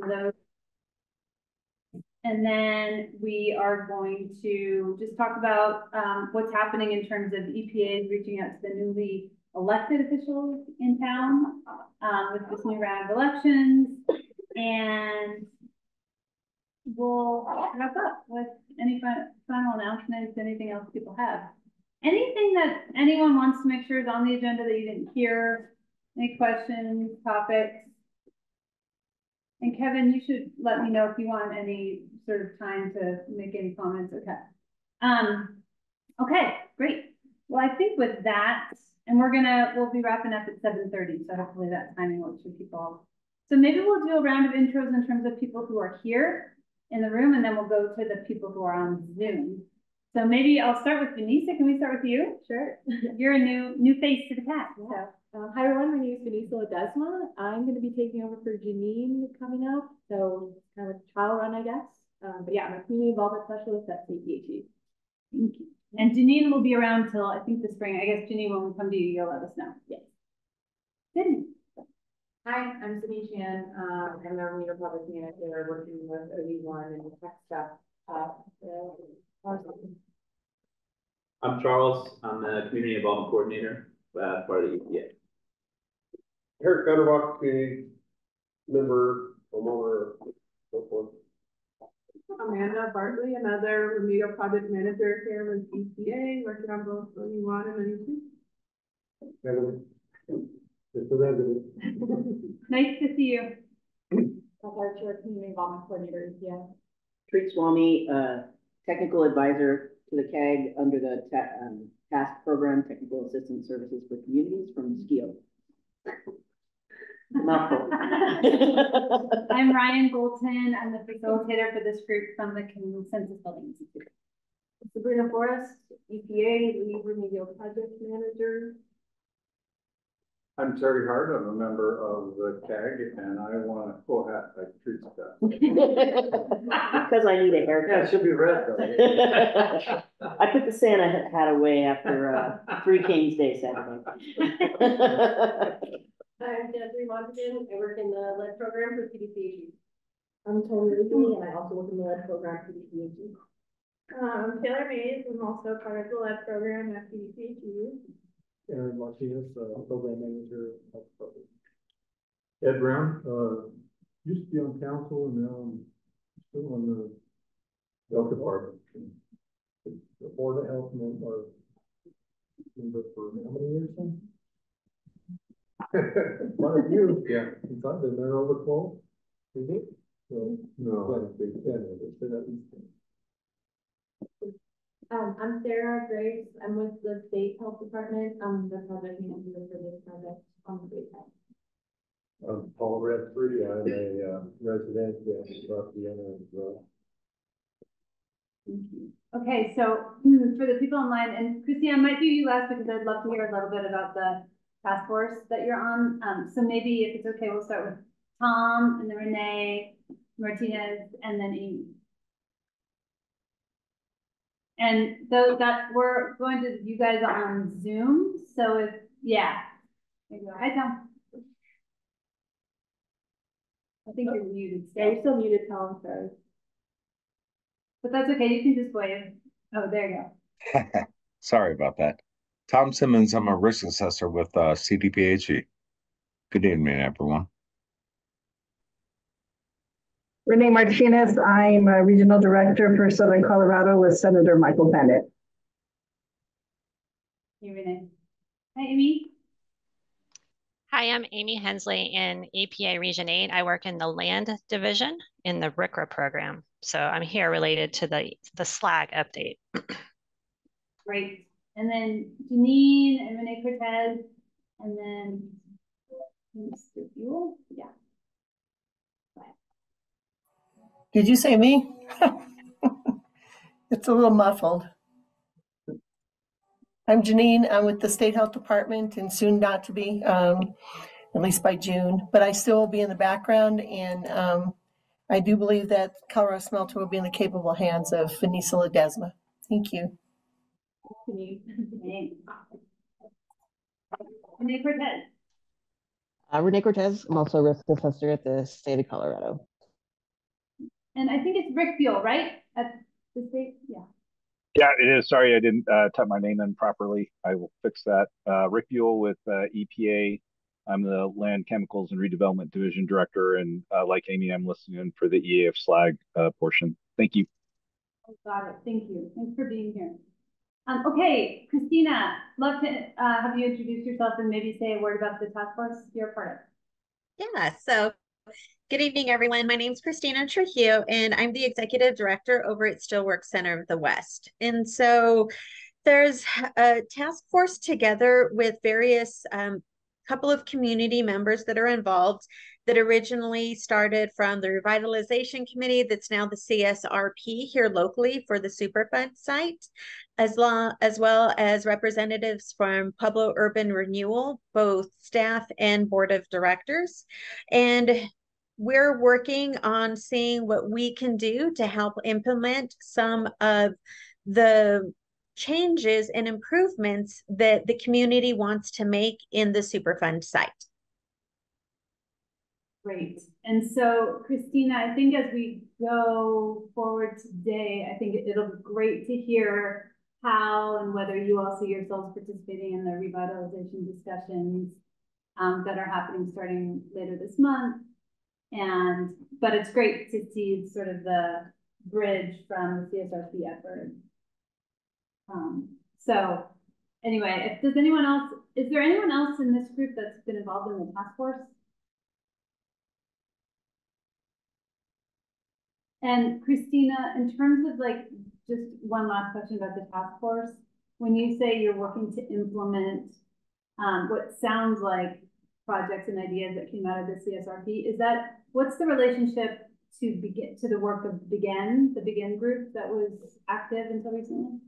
those. And then we are going to just talk about, um, what's happening in terms of EPA reaching out to the newly elected officials in town, um, with this new round of elections. And we'll wrap up with any final announcements, anything else people have. Anything that anyone wants to make sure is on the agenda that you didn't hear, any questions, topics? And Kevin, you should let me know if you want any sort of time to make any comments, okay? Um, okay, great. Well, I think with that, and we're gonna, we'll be wrapping up at seven thirty, so hopefully that timing works for people. So maybe we'll do a round of intros in terms of people who are here in the room, and then we'll go to the people who are on Zoom. So maybe I'll start with Vanessa. Can we start with you? Sure. You're a new, new face to the cast, so. Uh, hi everyone, my name is Vanessa Ledesma. I'm gonna be taking over for Janine coming up, so kind of a trial run, I guess. Um, but yeah, I'm a community involvement specialist at CDPHE. Thank you. And Janine will be around till, I think, the spring. I guess Janine, when we come to you, you'll let us know. Yes. Sydney. Hi, I'm Sydney Chan, uh, I'm the Remedial Project Manager working with OU one and the tech stuff. Uh, uh, I'm Charles, I'm the Community Involvement Coordinator, uh, part of the EPA. Eric Federbach, community member, homeowner, so forth. Amanda Bartley, another Remedial Project Manager here with EPA, working on both OU one and OU two. Kevin, Just a resident. Nice to see you. That's our chair, community involvement coordinator, yeah. Treat Swami, uh, technical advisor to the CAG under the ta- um, task program, Technical Assistance Services for Communities from Skeo. Mouthful. I'm Ryan Bolton. I'm the facilitator for this group from the Consensus Building Institute. Sabrina Forrest, EPA, lead Remedial Project Manager. I'm Terry Hart, I'm a member of the CAG, and I want a full hat like tree stuff. Because I need a haircut. Yeah, it haircut. should be red though. I put the Santa hat away after, uh, Three Kings Day Saturday. I'm Desiree Montague, I work in the lead program for CDPHE. I'm Tony Ruby, and I also work in the lead program for CDPHE. Um, Taylor Mays, I'm also part of the lead program at CDPHE. Aaron Martinez, uh, program manager of the program. Ed Brown, uh, used to be on council and now I'm still on the health department. The board of health member, member for how many years then? One of you, yeah, since I've been there over twelve, is it? So, no, quite a big ten, but at least ten. Um, I'm Sarah Graves, I'm with the state health department, I'm the project manager for this project on the state side. I'm Paul Redfree, I'm a uh, resident in Rockville as well. Okay, so for the people online, and Christy, I might do you last because I'd love to hear a little bit about the task force that you're on. Um, so maybe if it's okay, we'll start with Tom and then Renee, Martinez, and then Amy. And so that we're going to, you guys are on Zoom, so if, yeah. There you go. Hi, Tom. I think you're muted Yeah, you're still, still muted, Tom, sorry. but that's okay, you can just wave. Oh, there you go. Sorry about that. Tom Simmons, I'm a risk assessor with uh, CDPHE. Good evening, everyone. Renee Martinez, I'm a regional director for Southern Colorado with Senator Michael Bennet. Hey, Renee. Hi, Amy. Hi, I'm Amy Hensley in EPA Region 8. I work in the land division in the RCRA program. So I'm here related to the, the SLAG update. Great. And then Janine and Renee Cortez, and then Mr. Buell, yeah. Did you say me? It's a little muffled. I'm Janine, I'm with the State Health Department and soon not to be, um, at least by June, but I still will be in the background and, um, I do believe that Colorado Smelter will be in the capable hands of Vanessa Ledesma. Thank you. Renee. Renee Cortez. Uh, Renee Cortez, I'm also a risk assessor at the state of Colorado. And I think it's Rick Fuel, right? At the state, yeah. Yeah, it is. Sorry, I didn't uh, type my name in properly. I will fix that. Uh, Rick Buell with uh, EPA. I'm the Land Chemicals and Redevelopment Division Director, and uh, like Amy, I'm listening in for the EAF SLAG uh, portion. Thank you. Oh, got it. Thank you. Thanks for being here. Um, okay, Christina, love to uh, have you introduce yourself and maybe say a word about the task force you're part of. Yeah, so good evening, everyone. My name is Christina Trujillo, and I'm the executive director over at Steelworks Center of the West. And so there's a task force together with various um, couple of community members that are involved that originally started from the revitalization committee that's now the CSRP here locally for the Superfund site, as, long, as well as representatives from Pueblo Urban Renewal, both staff and board of directors. And we're working on seeing what we can do to help implement some of the changes and improvements that the community wants to make in the Superfund site. Great. And so, Christina, I think as we go forward today, I think it'll be great to hear how and whether you all see yourselves participating in the revitalization discussions um, that are happening starting later this month. And, but it's great to see sort of the bridge from the CSRP effort. Um, so anyway, if does anyone else, is there anyone else in this group that's been involved in the task force? And Christina, in terms of like, just one last question about the task force. When you say you're working to implement um, what sounds like projects and ideas that came out of the CSRP, is that, what's the relationship to begin, to the work of Begin, the Begin group that was active until recently?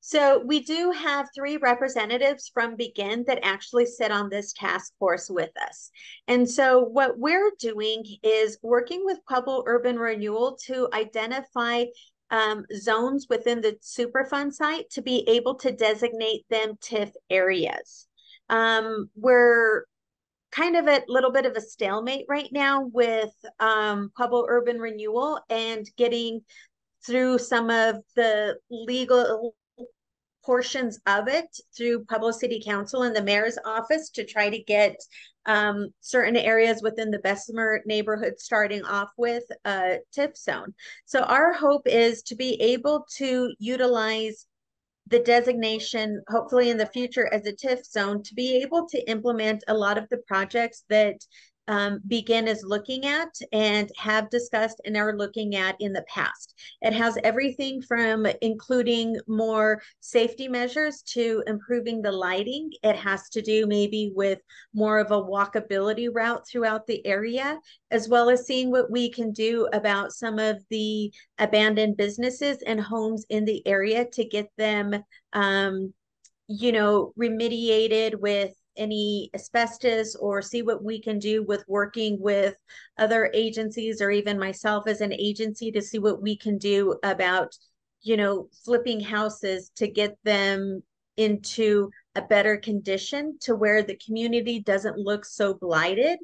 So we do have three representatives from Begin that actually sit on this task force with us. And so what we're doing is working with Pueblo Urban Renewal to identify um, zones within the Superfund site to be able to designate them TIF areas. Um, we're kind of at a little bit of a stalemate right now with um, Pueblo Urban Renewal and getting through some of the legal portions of it through Pueblo City Council and the mayor's office to try to get um, certain areas within the Bessemer neighborhood starting off with a TIF zone. So our hope is to be able to utilize the designation, hopefully in the future as a TIF zone, to be able to implement a lot of the projects that um, Begin is looking at and have discussed and are looking at in the past. It has everything from including more safety measures to improving the lighting. It has to do maybe with more of a walkability route throughout the area, as well as seeing what we can do about some of the abandoned businesses and homes in the area to get them um, you know, remediated with any asbestos or see what we can do with working with other agencies or even myself as an agency to see what we can do about you know flipping houses to get them into a better condition to where the community doesn't look so blighted.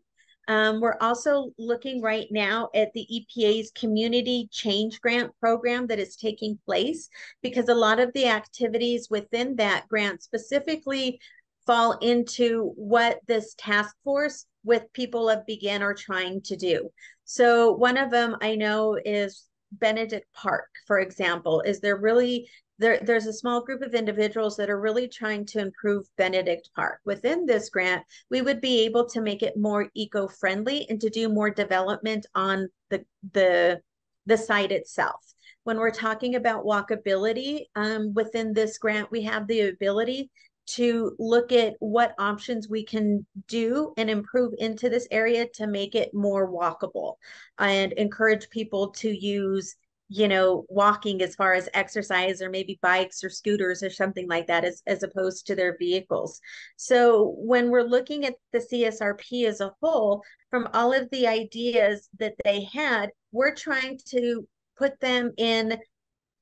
Um, we're also looking right now at the EPA's community change grant program that is taking place because a lot of the activities within that grant specifically fall into what this task force with people of Begin are trying to do. So one of them I know is Benedict Park, for example, is there really there, there's a small group of individuals that are really trying to improve Benedict Park. Within this grant, we would be able to make it more eco-friendly and to do more development on the the the site itself. When we're talking about walkability um, within this grant, we have the ability to look at what options we can do and improve into this area to make it more walkable and encourage people to use you know walking as far as exercise or maybe bikes or scooters or something like that as, as opposed to their vehicles. So when we're looking at the csrp as a whole from all of the ideas that they had we're trying to put them in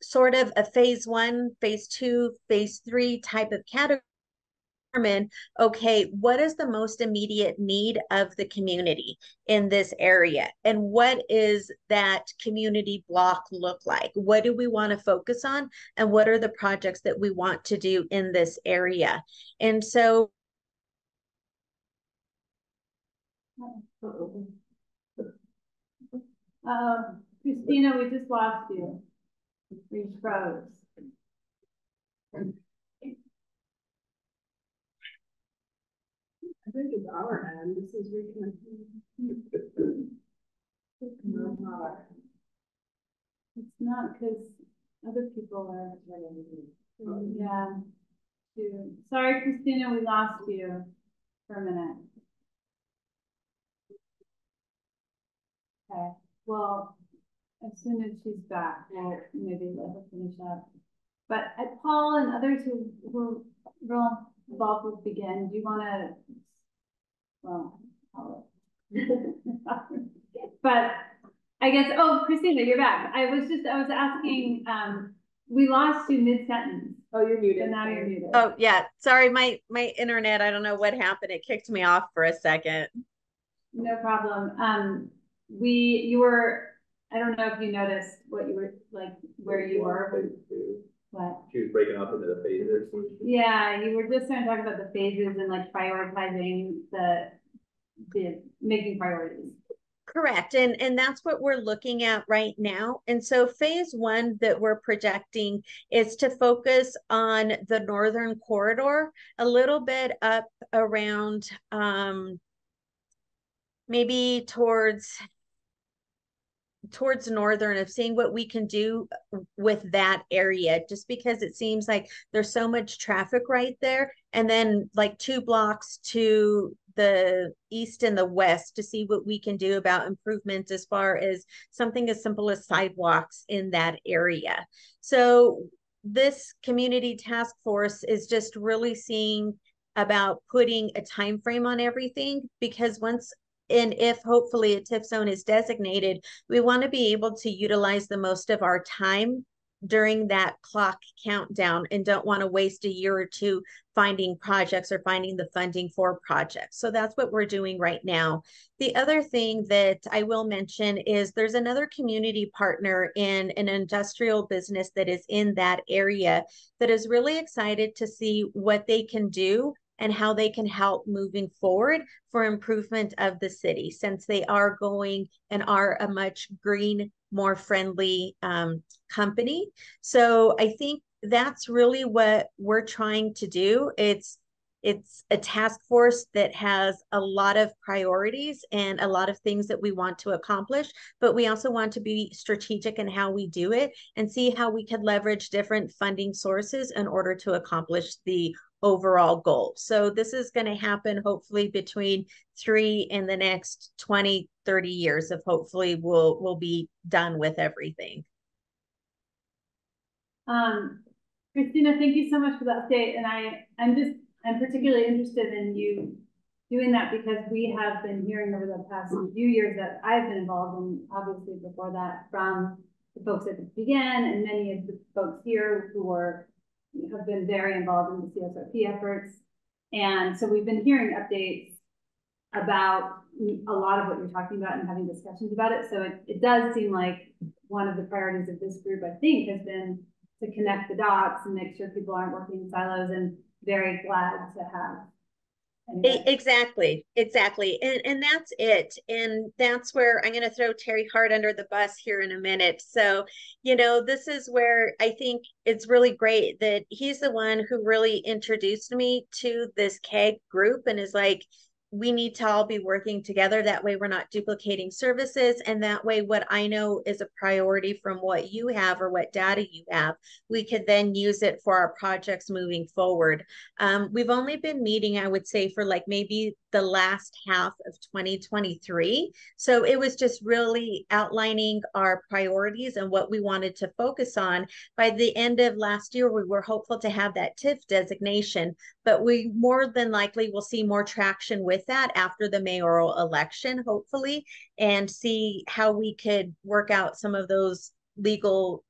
sort of a phase one phase two phase three type of category determine, okay, what is the most immediate need of the community in this area? And what is that community block look like? What do we want to focus on? And what are the projects that we want to do in this area? And so Uh, Christina, we just lost you. We froze. I think it's our end, this is reconnecting. It's not. It's not because other people are. Yeah. Shoot. Sorry, Christina, we lost you for a minute. Okay, well, as soon as she's back, we'll maybe let her finish up. But uh, Paul and others who, who real involved with Begin, do you want to? Well, But I guess, oh, Christina, you're back. I was just, I was asking, um, we lost you mid-sentence. Oh, you're muted. And now you're muted. Oh, yeah. Sorry, my my internet, I don't know what happened. It kicked me off for a second. No problem. Um, we, you were, I don't know if you noticed what you were, like, where you were, what? She was breaking up into the phases. Yeah, you were just going to talk about the phases and like prioritizing the, the, making priorities. Correct. And and that's what we're looking at right now. And so phase 1 that we're projecting is to focus on the northern corridor, a little bit up around um maybe towards towards northern of seeing what we can do uh, with that area just because it seems like there's so much traffic right there. And then like two blocks to the east and the west to see what we can do about improvements as far as something as simple as sidewalks in that area. So this community task force is just really seeing about putting a time frame on everything because once and if hopefully a TIF zone is designated, we want to be able to utilize the most of our time during that clock countdown and don't want to waste a year or two finding projects or finding the funding for projects. So that's what we're doing right now. The other thing that I will mention is there's another community partner in an industrial business that is in that area that is really excited to see what they can do and how they can help moving forward for improvement of the city since they are going and are a much green, more friendly um, company. So I think that's really what we're trying to do. It's it's a task force that has a lot of priorities and a lot of things that we want to accomplish, but we also want to be strategic in how we do it and see how we can leverage different funding sources in order to accomplish the overall goal. So this is going to happen hopefully between three and the next 20, 30 years of hopefully we'll, we'll be done with everything. Um, Christina, thank you so much for the update. And I, I'm just, I'm particularly interested in you doing that because we have been hearing over the past few years that I've been involved in, obviously before that, from the folks at the Begin and many of the folks here who were have been very involved in the CSRP efforts. And so we've been hearing updates about a lot of what you're talking about and having discussions about it. So it, it does seem like one of the priorities of this group, I think, has been to connect the dots and make sure people aren't working in silos and very glad to have Exactly, exactly. And and that's it. And that's where I'm going to throw Terry Hart under the bus here in a minute. So, you know, this is where I think it's really great that he's the one who really introduced me to this CAG group and is like, we need to all be working together. That way, we're not duplicating services. And that way, what I know is a priority from what you have or what data you have, we could then use it for our projects moving forward. Um, we've only been meeting, I would say, for like maybe the last half of 2023. So it was just really outlining our priorities and what we wanted to focus on. By the end of last year, we were hopeful to have that TIF designation, but we more than likely will see more traction with that after the mayoral election, hopefully, and see how we could work out some of those legal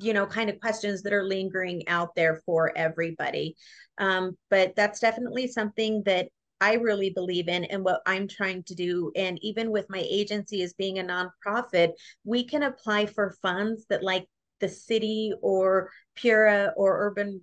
you know, kind of questions that are lingering out there for everybody. Um, but that's definitely something that I really believe in and what I'm trying to do. And even with my agency as being a nonprofit, we can apply for funds that like the city or Pura or urban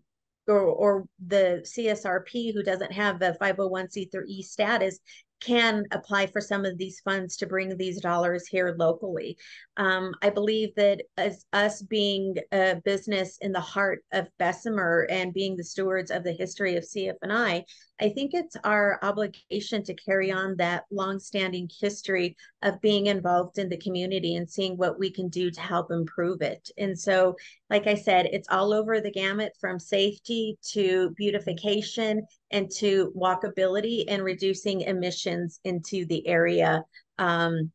or, or the CSRP who doesn't have the 501c3 status can apply for some of these funds to bring these dollars here locally. Um, I believe that as us being a business in the heart of Bessemer and being the stewards of the history of CF&I, I think it's our obligation to carry on that longstanding history of being involved in the community and seeing what we can do to help improve it. And so, like I said, it's all over the gamut from safety to beautification and to walkability and reducing emissions into the area um,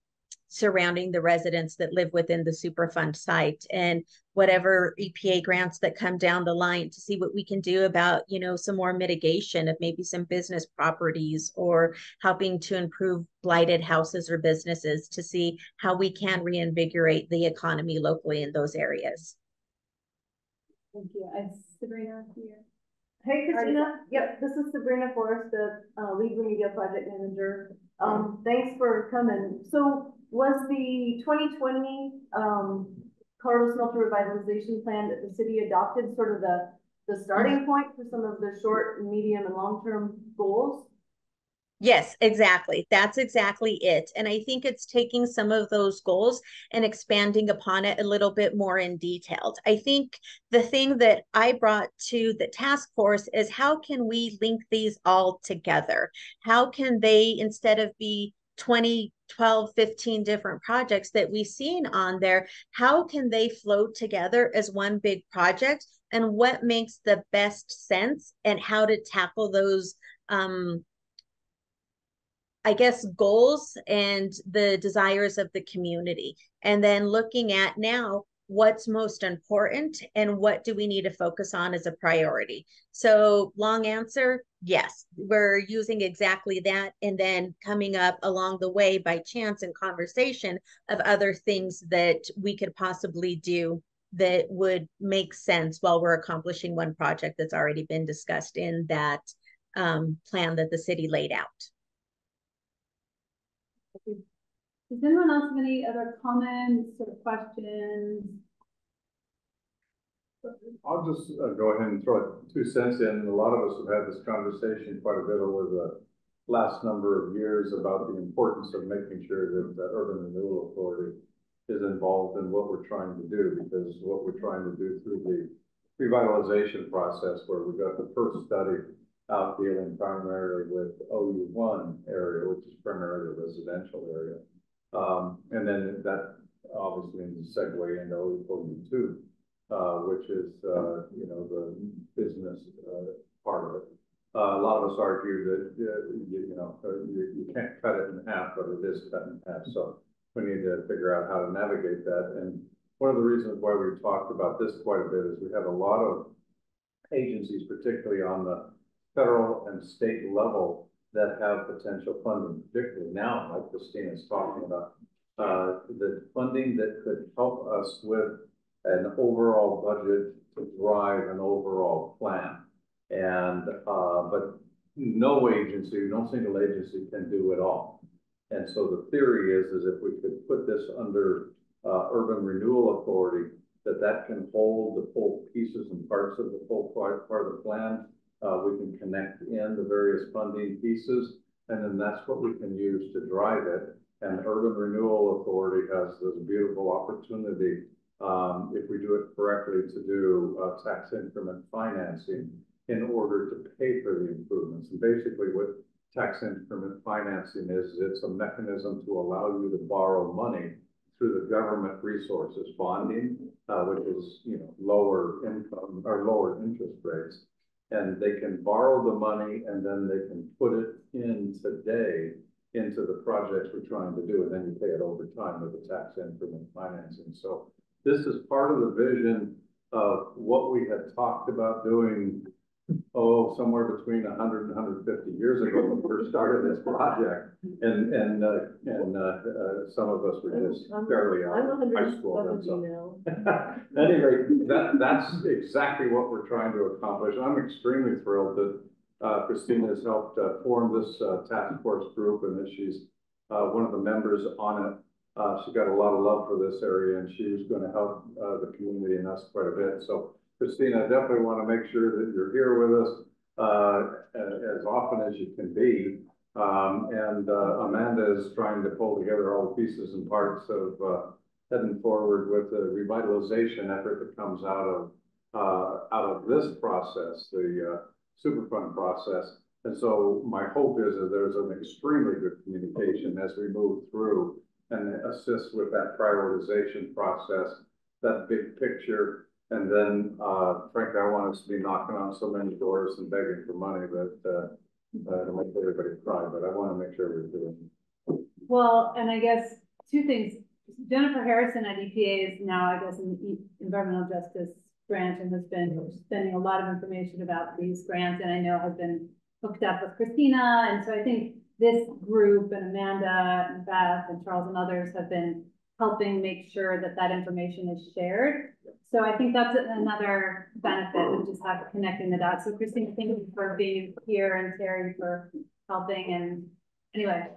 surrounding the residents that live within the Superfund site and whatever EPA grants that come down the line to see what we can do about, you know, some more mitigation of maybe some business properties or helping to improve blighted houses or businesses to see how we can reinvigorate the economy locally in those areas. Thank you. I, Sabrina, here. Hey Christina, yep, this is Sabrina Forrest, the uh, lead media project manager. Um, thanks for coming. So was the twenty twenty um Colorado Smelter Revitalization Plan that the city adopted sort of the the starting point for some of the short, medium, and long-term goals? Yes, exactly. That's exactly it. And I think it's taking some of those goals and expanding upon it a little bit more in detail. I think the thing that I brought to the task force is how can we link these all together? How can they, instead of be 20, 12, 15 different projects that we've seen on there, how can they flow together as one big project? And what makes the best sense and how to tackle those um, I guess, goals and the desires of the community. And then looking at now what's most important and what do we need to focus on as a priority. So, long answer yes, we're using exactly that. And then coming up along the way by chance and conversation of other things that we could possibly do that would make sense while we're accomplishing one project that's already been discussed in that um, plan that the city laid out. Does anyone else have any other comments or questions? I'll just uh, go ahead and throw two cents in. A lot of us have had this conversation quite a bit over the last number of years about the importance of making sure that the Urban Renewal Authority is involved in what we're trying to do because what we're trying to do through the revitalization process where we've got the first study out dealing primarily with OU1 area, which is primarily a residential area. Um, and then that obviously means a segue into OU2, uh, which is, uh, you know, the business uh, part of it. Uh, a lot of us argue that, you, you, know, uh, you, you can't cut it in half, but it is cut in half. So we need to figure out how to navigate that. And one of the reasons why we talked about this quite a bit is we have a lot of agencies, particularly on the federal and state level that have potential funding, particularly now, like Christina is talking about, uh, the funding that could help us with an overall budget to drive an overall plan. And, uh, but no agency, no single agency can do it all. And so the theory is, is if we could put this under uh, Urban Renewal Authority, that that can hold the full pieces and parts of the full part, part of the plan uh, we can connect in the various funding pieces, and then that's what we can use to drive it. And the Urban Renewal Authority has this beautiful opportunity, um, if we do it correctly, to do uh, tax increment financing in order to pay for the improvements. And basically what tax increment financing is, it's a mechanism to allow you to borrow money through the government resources bonding, uh, which is, you know, lower income or lower interest rates and they can borrow the money and then they can put it in today into the projects we're trying to do, and then you pay it over time with the tax increment financing. So this is part of the vision of what we had talked about doing oh, somewhere between 100 and 150 years ago when we first started this project. And, and, uh, and, uh, uh, some of us were just I'm- barely out I'm of high school then, so. now. Anyway, that, that's exactly what we're trying to accomplish. I'm extremely thrilled that, uh, Christina has helped, uh, form this, uh, task force group and that she's, uh, one of the members on it. Uh, she's got a lot of love for this area and she's gonna help, uh, the community and us quite a bit. So Christina, I definitely wanna make sure that you're here with us, as often as you can be. Um, and, Amanda is trying to pull together all the pieces and parts of, heading forward with the revitalization effort that comes out of, uh, out of this process, the, uh, Superfund process. And so my hope is that there's an extremely good communication as we move through and assist with that prioritization process, that big picture. And then, uh, frankly, I want us to be knocking on so many doors and begging for money that, uh, uh, to make everybody cry, but I want to make sure we're doing. Well, and I guess two things. Jennifer Harrison at EPA is now, I guess, in the Environmental Justice Branch and has been sending a lot of information about these grants and I know has been hooked up with Christina. And so I think this group and Amanda and Beth and Charles and others have been helping make sure that that information is shared. So I think that's another benefit of just have connecting the dots. So Christina, thank you for being here and Terry for helping and anyway.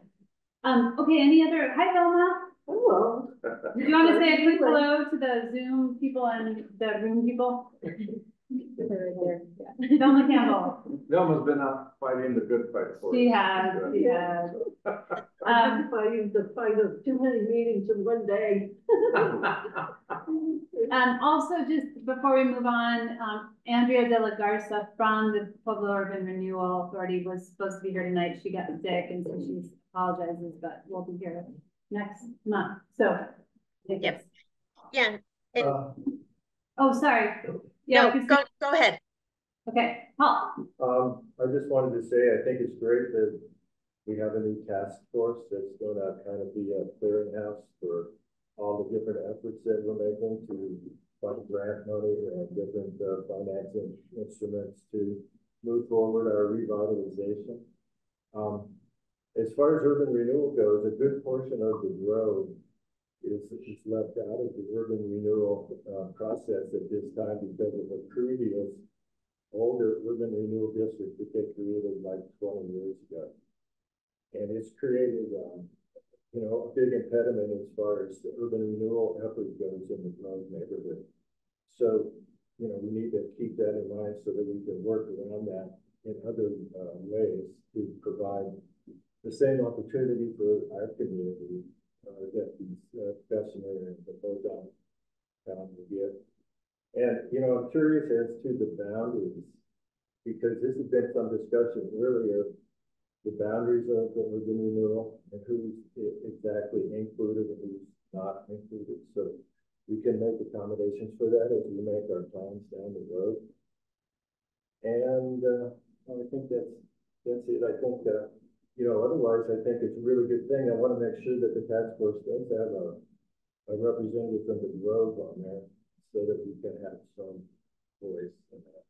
Um, okay, any other, hi Velma. Hello. Do you want to say a quick hello to the Zoom people and the room people? They're right there, Velma Campbell, Velma's been out fighting the good fight for us. she has, she has. I'm Um, fighting the fight of too many meetings in one day. Um, also, just before we move on, um, Andrea De La Garza from the Pueblo Urban Renewal Authority was supposed to be here tonight. She got sick and so she apologizes, but we'll be here next month, so. Yep. Yeah, and, Uh, Oh, sorry. Yeah, no, go, go ahead. okay, Paul. Um, I just wanted to say, I think it's great that we have a new task force that's gonna kind of be a clearinghouse for all the different efforts that we're making to find grant money and different, uh, financing instruments to move forward our revitalization. Um, as far as urban renewal goes, a good portion of the road is, is left out of the urban renewal, uh, process at this time because of a previous older urban renewal district that they created like twenty years ago. And it's created, um, you know, a big impediment as far as the urban renewal effort goes in the Grove neighborhood. So, you know, we need to keep that in mind so that we can work around that in other, uh, ways to provide the same opportunity for our community, uh, that these, uh, Bessemer and the Bojon Town will get. And, you know, I'm curious as to the boundaries, because this has been some discussion earlier, the boundaries of the urban renewal and who's exactly included and who's not included. So we can make accommodations for that as we make our plans down the road. And, uh, I think that's, that's it. I think, uh, you know, otherwise, I think it's a really good thing. I want to make sure that the task force does have a, a representative from the Grove on there so that we can have some voice in that.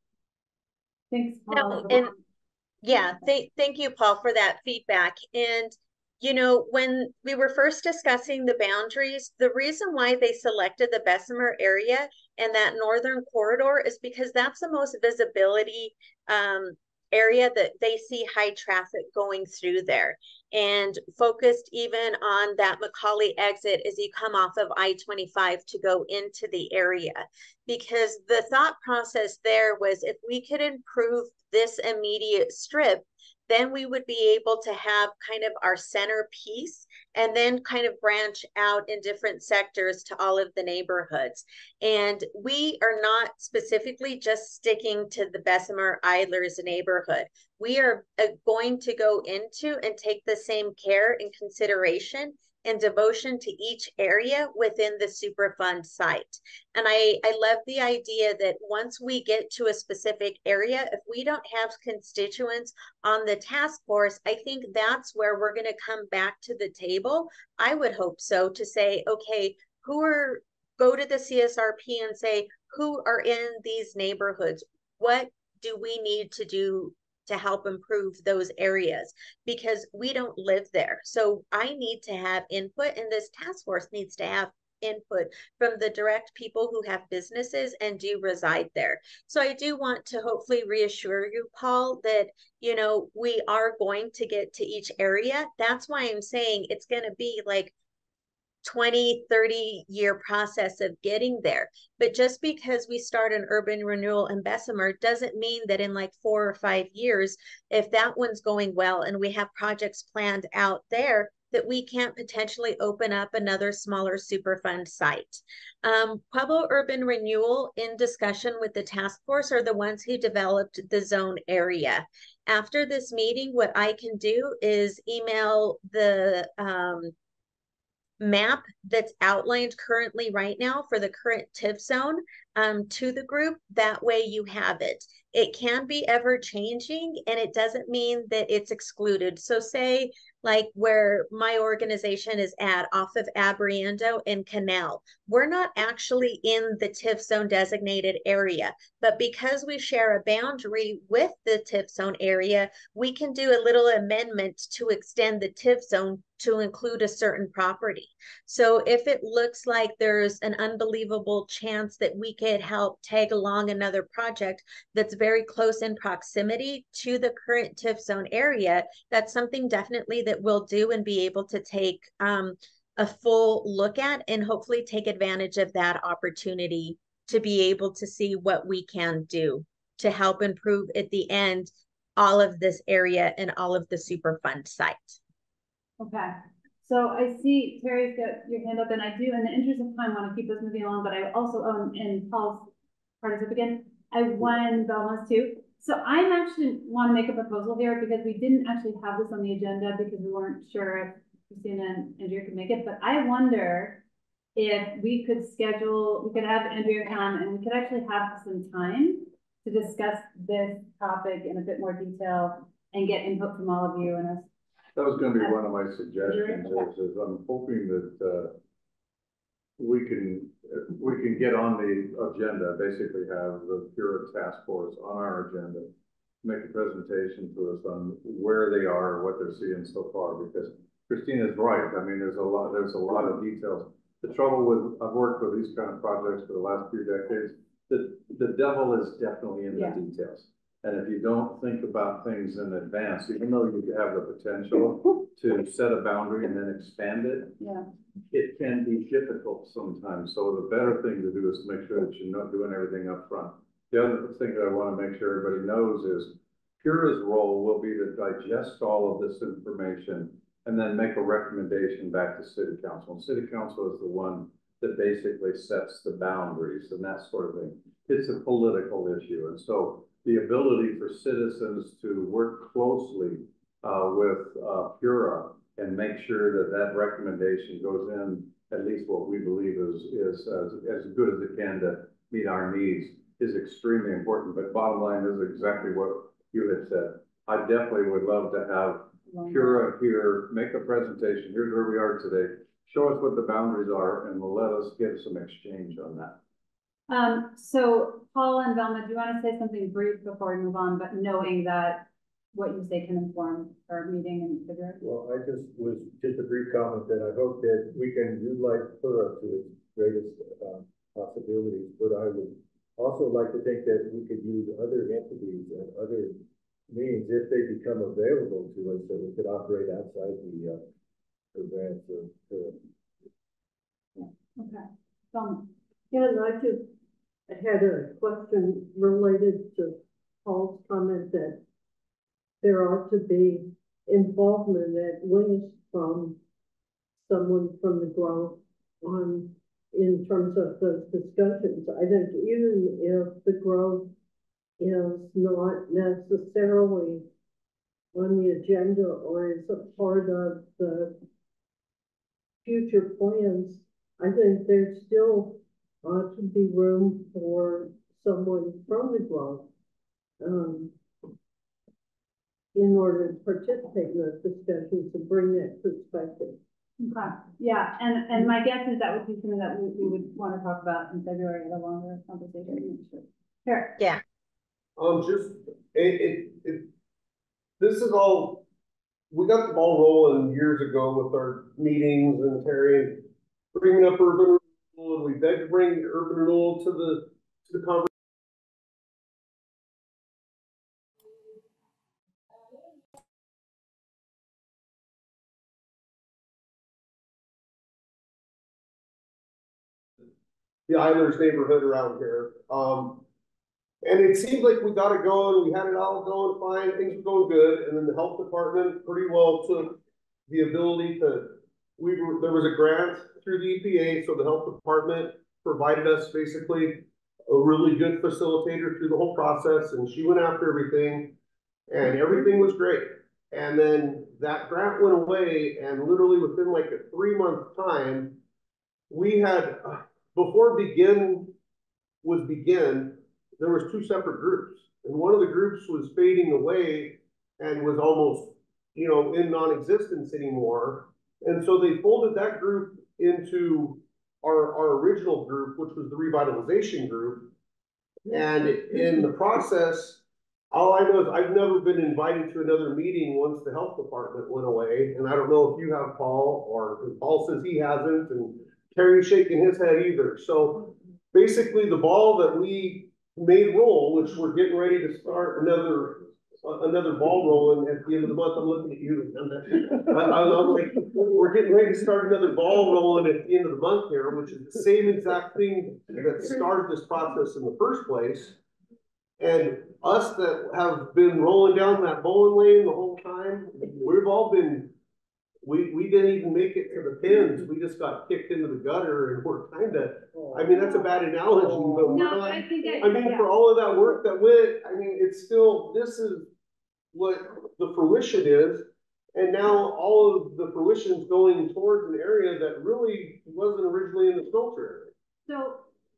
Thanks, No, Paul. and yeah, thank, thank you, Paul, for that feedback. And, you know, when we were first discussing the boundaries, the reason why they selected the Bessemer area and that northern corridor is because that's the most visibility um, area that they see high traffic going through there. And focused even on that Macaulay exit as you come off of I-25 to go into the area. Because the thought process there was if we could improve this immediate strip, then we would be able to have kind of our centerpiece and then kind of branch out in different sectors to all of the neighborhoods. And we are not specifically just sticking to the Bessemer Eilers neighborhood. We are uh, going to go into and take the same care and consideration and devotion to each area within the Superfund site. And I, I love the idea that once we get to a specific area, if we don't have constituents on the task force, I think that's where we're going to come back to the table. I would hope so to say, okay, who are, go to the CSRP and say, who are in these neighborhoods? What do we need to do to help improve those areas? Because we don't live there. So I need to have input and this task force needs to have input from the direct people who have businesses and do reside there. So I do want to hopefully reassure you, Paul, that, you know, we are going to get to each area. That's why I'm saying it's going to be like 20, 30 year process of getting there. But just because we start an urban renewal in Bessemer doesn't mean that in like four or five years, if that one's going well and we have projects planned out there, that we can't potentially open up another smaller Superfund site. Um, Pueblo Urban Renewal in discussion with the task force are the ones who developed the zone area. After this meeting, what I can do is email the um, map that's outlined currently right now for the current TIF zone um, to the group. That way you have it. It can be ever changing and it doesn't mean that it's excluded. So say like where my organization is at off of Abriendo and Canal. We're not actually in the TIF zone designated area, but because we share a boundary with the TIF zone area, we can do a little amendment to extend the TIF zone to include a certain property. So if it looks like there's an unbelievable chance that we could help tag along another project that's very close in proximity to the current TIF zone area, that's something definitely that we'll do and be able to take um, a full look at and hopefully take advantage of that opportunity to be able to see what we can do to help improve at the end all of this area and all of the Superfund site. Okay, so I see Terry's got your hand up and I do, in the interest of time, want to keep this moving along, but I also, um, and Paul's part is up again. I won Velma's too. So I'm actually want to make a proposal here because we didn't actually have this on the agenda because we weren't sure if Christina and Andrea could make it, but I wonder if we could schedule, we could have Andrea come and we could actually have some time to discuss this topic in a bit more detail and get input from all of you and us. That was gonna be one of my suggestions, is, is I'm hoping that, uh, we can, we can get on the agenda, basically have the Pura Task Force on our agenda, make a presentation to us on where they are, what they're seeing so far, because Christina's right, I mean, there's a lot, there's a lot of details. The trouble with, I've worked with these kind of projects for the last few decades, the, the devil is definitely in the Yeah. details. And if you don't think about things in advance, even though you have the potential to set a boundary and then expand it, Yeah. it can be difficult sometimes. So the better thing to do is to make sure that you're not doing everything up front. The other thing that I want to make sure everybody knows is Pura's role will be to digest all of this information and then make a recommendation back to city council. And city council is the one that basically sets the boundaries and that sort of thing. It's a political issue. And so the ability for citizens to work closely uh, with uh, Pura and make sure that that recommendation goes in at least what we believe is, is as, as good as it can to meet our needs is extremely important. But bottom line is exactly what you had said. I definitely would love to have Pura here, make a presentation. Here's where we are today. Show us what the boundaries are and let us get some exchange on that. Um, so Paul and Velma, do you want to say something brief before we move on, but knowing that what you say can inform our meeting in February? Well, I just was, just a brief comment that I hope that we can utilize Pura to its greatest, uh, possibilities, but I would also like to think that we could use other entities and other means if they become available to us, that we could operate outside the, uh, programs of, uh, Okay, Velma. Yeah, and I just had a question related to Paul's comment that there ought to be involvement at least from someone from the Grove on, in terms of those discussions. I think even if the Grove is not necessarily on the agenda or is a part of the future plans, I think there's still ought to be room for someone from the Grove, um, in order to participate in those discussions and bring that perspective. Okay, yeah, and, and my guess is that would be something that we, we would want to talk about in February at a longer conversation. Sure. Yeah. Um, just, it, it, it, this is all, we got the ball rolling years ago with our meetings and Terry bringing up urban renewal, and we beg to bring urban renewal to the, to the conversation. The Eilers neighborhood around here, um, and it seemed like we got it going, we had it all going fine, things were going good, and then the health department pretty well took the ability to, we were, there was a grant through the EPA, so the health department provided us basically a really good facilitator through the whole process, and she went after everything, and everything was great. And then that grant went away, and literally within like a three-month time, we had, before begin was begin, there was two separate groups. And one of the groups was fading away and was almost, you know, in non-existence anymore. And so they folded that group into our, our original group, which was the revitalization group. And in the process, all I know is I've never been invited to another meeting once the health department went away. And I don't know if you have Paul or Paul says he hasn't and Terry's shaking his head either. So basically the ball that we made roll, which we're getting ready to start another another ball rolling at the end of the month. I'm looking at you. I, I'm like, we're getting ready to start another ball rolling at the end of the month here, which is the same exact thing that started this process in the first place. And us that have been rolling down that bowling lane the whole time, we've all been we, we didn't even make it to the pins. We just got kicked into the gutter and we're kind of, I mean, that's a bad analogy, but we're No, not. I think I- I mean, yeah. for all of that work that went, I mean, it's still, this is what the fruition is. And now all of the fruition's going towards an area that really wasn't originally in the filter area. So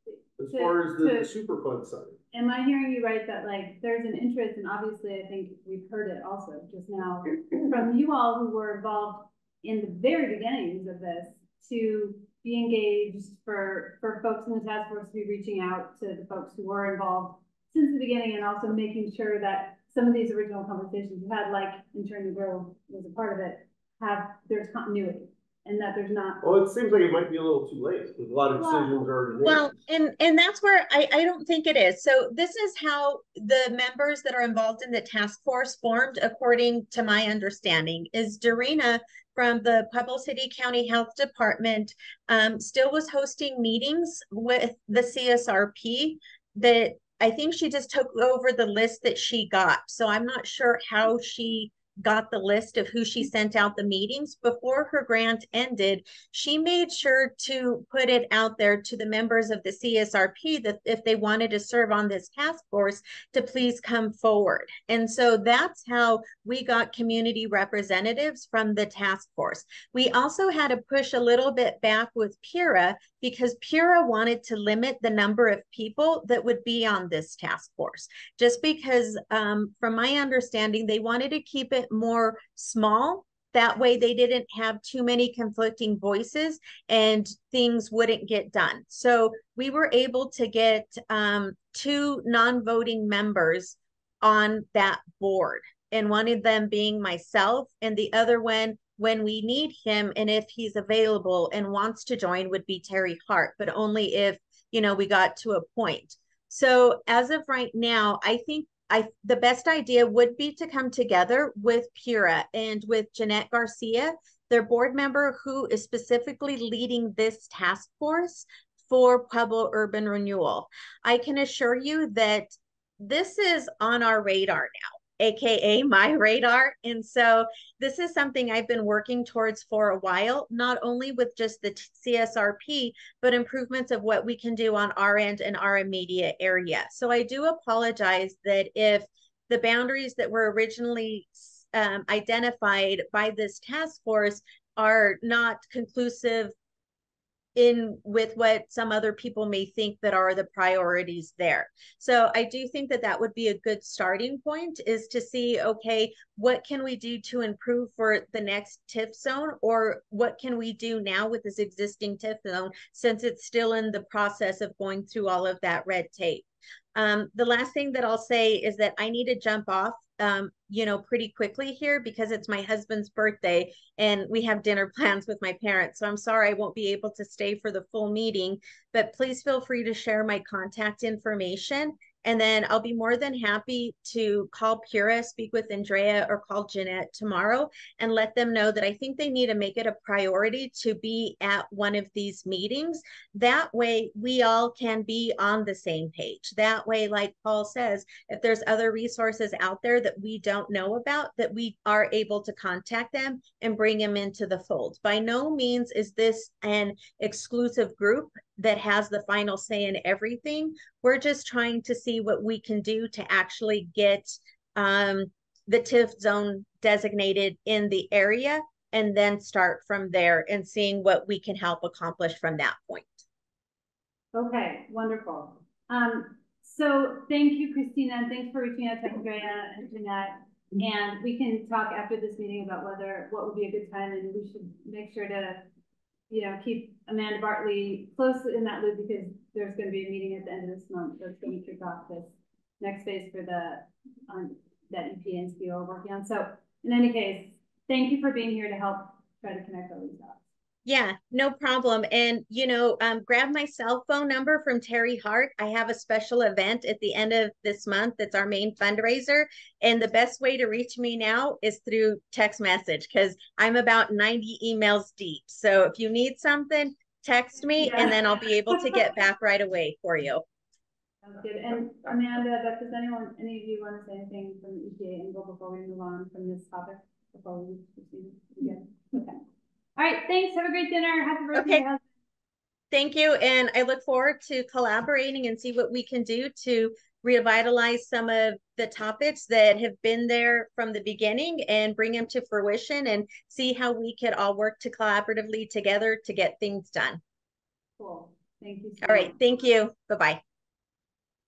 area, as To- far as the, to- the Superfund side. am I hearing you right that like there's an interest and obviously I think we've heard it also just now from you all who were involved in the very beginnings of this to be engaged for, for folks in the task force to be reaching out to the folks who were involved since the beginning and also making sure that some of these original conversations you had, like Intern Grove was a part of it, have, there's continuity and that there's not. Well, it seems like it might be a little too late because a lot of decisions are already made. Well, and and that's where I I don't think it is. So this is how the members that are involved in the task force formed, according to my understanding, is Dorina from the Pueblo City County Health Department um, still was hosting meetings with the CSRP that I think she just took over the list that she got. So I'm not sure how she got the list of who she sent out the meetings. Before her grant ended she made sure to put it out there to the members of the csrp that if they wanted to serve on this task force to please come forward. And so that's how we got community representatives from the task force. We also had to push a little bit back with pura because pura wanted to limit the number of people that would be on this task force. Just because um, from my understanding they wanted to keep it more small. That way they didn't have too many conflicting voices and things wouldn't get done. So we were able to get um, two non-voting members on that board and one of them being myself and the other one when we need him and if he's available and wants to join would be terry hart but only if you know we got to a point so as of right now i think I the best idea would be to come together with Pura and with Jeanette Garcia, their board member who is specifically leading this task force for Pueblo urban renewal. I can assure you that this is on our radar now, aka my radar. And so this is something I've been working towards for a while, not only with just the CSRP, but improvements of what we can do on our end and our immediate area. So I do apologize that if the boundaries that were originally um, identified by this task force are not conclusive in with what some other people may think that are the priorities there. So I do think that that would be a good starting point is to see, okay, what can we do to improve for the next TIF zone or what can we do now with this existing TIF zone since it's still in the process of going through all of that red tape. Um, the last thing that I'll say is that I need to jump off, um, you know, pretty quickly here because it's my husband's birthday and we have dinner plans with my parents. So I'm sorry I won't be able to stay for the full meeting, but please feel free to share my contact information and then I'll be more than happy to call Pura, speak with Andrea, or call Jeanette tomorrow and let them know that I think they need to make it a priority to be at one of these meetings. That way, we all can be on the same page. That way, like Paul says, if there's other resources out there that we don't know about, that we are able to contact them and bring them into the fold. By no means is this an exclusive group that has the final say in everything. We're just trying to see what we can do to actually get um, the TIF zone designated in the area and then start from there and seeing what we can help accomplish from that point. Okay, wonderful. Um, so thank you, Christina, and thanks for reaching out to Andrea and Jeanette. And we can talk after this meeting about whether, what would be a good time, and we should make sure to you know, keep Amanda Bartley close in that loop because there's going to be a meeting at the end of this month that's going to kick off this next phase for the um, that EPA and SPO are working on. So in any case, thank you for being here to help try to connect all these dots. Yeah, no problem. And, you know, um, grab my cell phone number from Terry Hart. I have a special event at the end of this month. It's our main fundraiser. And the best way to reach me now is through text message because I'm about 90 emails deep. So if you need something, text me yeah. and then I'll be able to get back right away for you. Sounds good. And Amanda, does anyone, any of you want to say anything from the EPA angle before we move on from this topic? Before we proceed? Yeah. Okay. All right, thanks. Have a great dinner. Happy birthday. Okay. Thank you. And I look forward to collaborating and see what we can do to revitalize some of the topics that have been there from the beginning and bring them to fruition and see how we could all work to collaboratively together to get things done. Cool. Thank you. So all right. Much. Thank you. Bye-bye.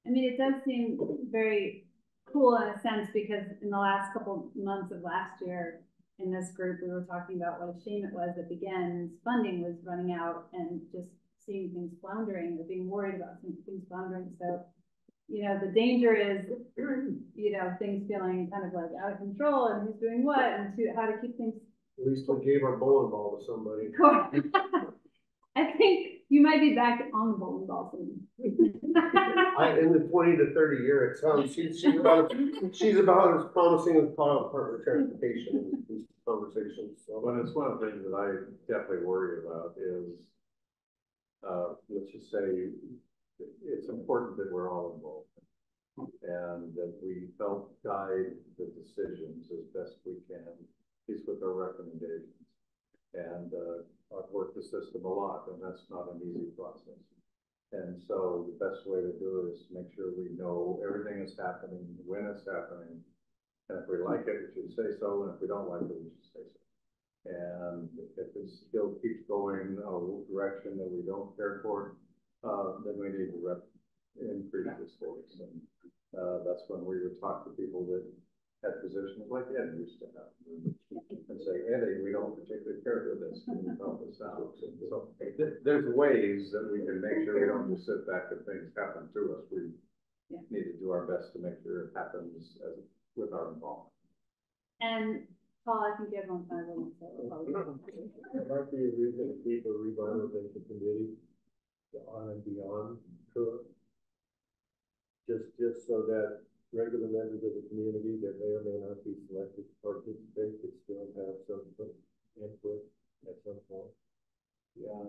I mean, it does seem very cool in a sense because in the last couple months of last year, in this group, we were talking about what a shame it was that Begins funding was running out and just seeing things floundering or being worried about things floundering. So, you know, the danger is, you know, things feeling kind of like out of control and who's doing what and to, how to keep things. At least we gave our bowling ball to somebody. I think you might be back on the bowling ball soon. I, in the twenty to thirty year, it sounds, she's, she's about, she's about as promising as Kyle Department of Transportation in these conversations, so. But it's one of the things that I definitely worry about is, uh, let's just say, it's important that we're all involved. And that we help guide the decisions as best we can, at least with our recommendations. And, uh, I've worked the system a lot, and that's not an easy process. And so the best way to do it is to make sure we know everything is happening, when it's happening. And if we like it, we should say so, and if we don't like it, we should say so. And if it still keeps going a direction that we don't care for, uh, then we need to rep increase this force. And uh, that's when we would talk to people that had positions like Ed used to have and say, Eddie, we don't particularly care for this. Can you help us out? So th there's ways that we can make sure we don't just sit back and things happen to us. We yeah. need to do our best to make sure it happens as, with our involvement. And Paul, I think you have one final one. It might be a reason to keep a revitalization committee on and beyond tour. Just, just so that regular members of the community that may or may not be selected to participate could still have some input at some point. Yeah,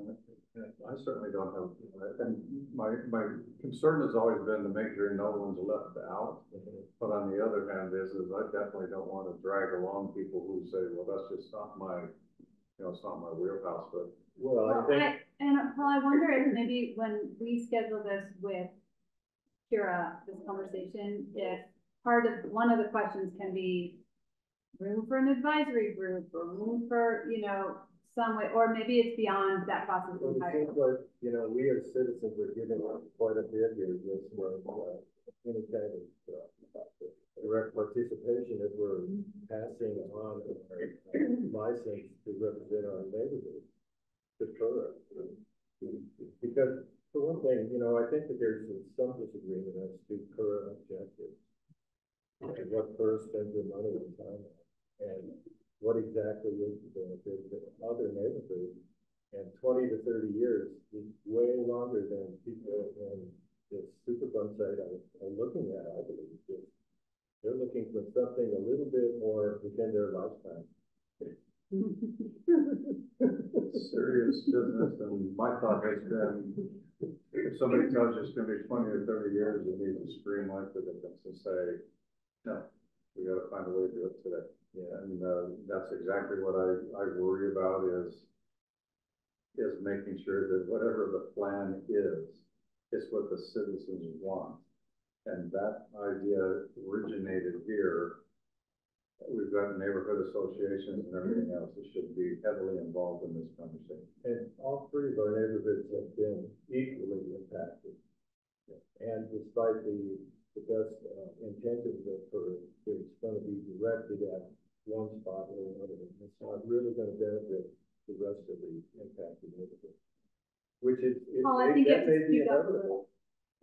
I certainly don't have, and my, my concern has always been to make sure no one's left out. Mm-hmm. But on the other hand is, is I definitely don't want to drag along people who say, well, that's just not my, you know, it's not my wheelhouse, but. Well, I think. I, and Paul, I wonder if maybe when we schedule this with Kira, this conversation, if part of, one of the questions can be room for an advisory group or room for, you know, some way, or maybe it's beyond that process well, entirely. It seems like, you know, we as citizens are giving up quite a bit here, just for uh, any kind of uh, direct participation as we're passing on our license to represent our neighborhood to Because For one thing, you know, I think that there's some disagreement as to current objectives. And what PERS spends their money and time on, and what exactly is the benefit of other neighborhoods. And twenty to thirty years is way longer than people in the Superfund site are, are looking at, I believe. They're- They're looking for something a little bit more within their lifetime. serious business, and my thought has been, if somebody tells you it's gonna be twenty or thirty years, you need to scream like the difference and say, no, we gotta find a way to do it today. Yeah, and, uh, that's exactly what I, I worry about is, is making sure that whatever the plan is, it's what the citizens want. And that idea originated here We've got neighborhood associations and everything else that should be heavily involved in this conversation. And all three of our neighborhoods have been equally impacted. And despite the, the best uh, intentions of PERS, it's gonna be directed at one spot or another. It's not really gonna benefit the rest of the impacted neighborhoods. Which is, it, Paul, I think that it's may be speak up a inevitable.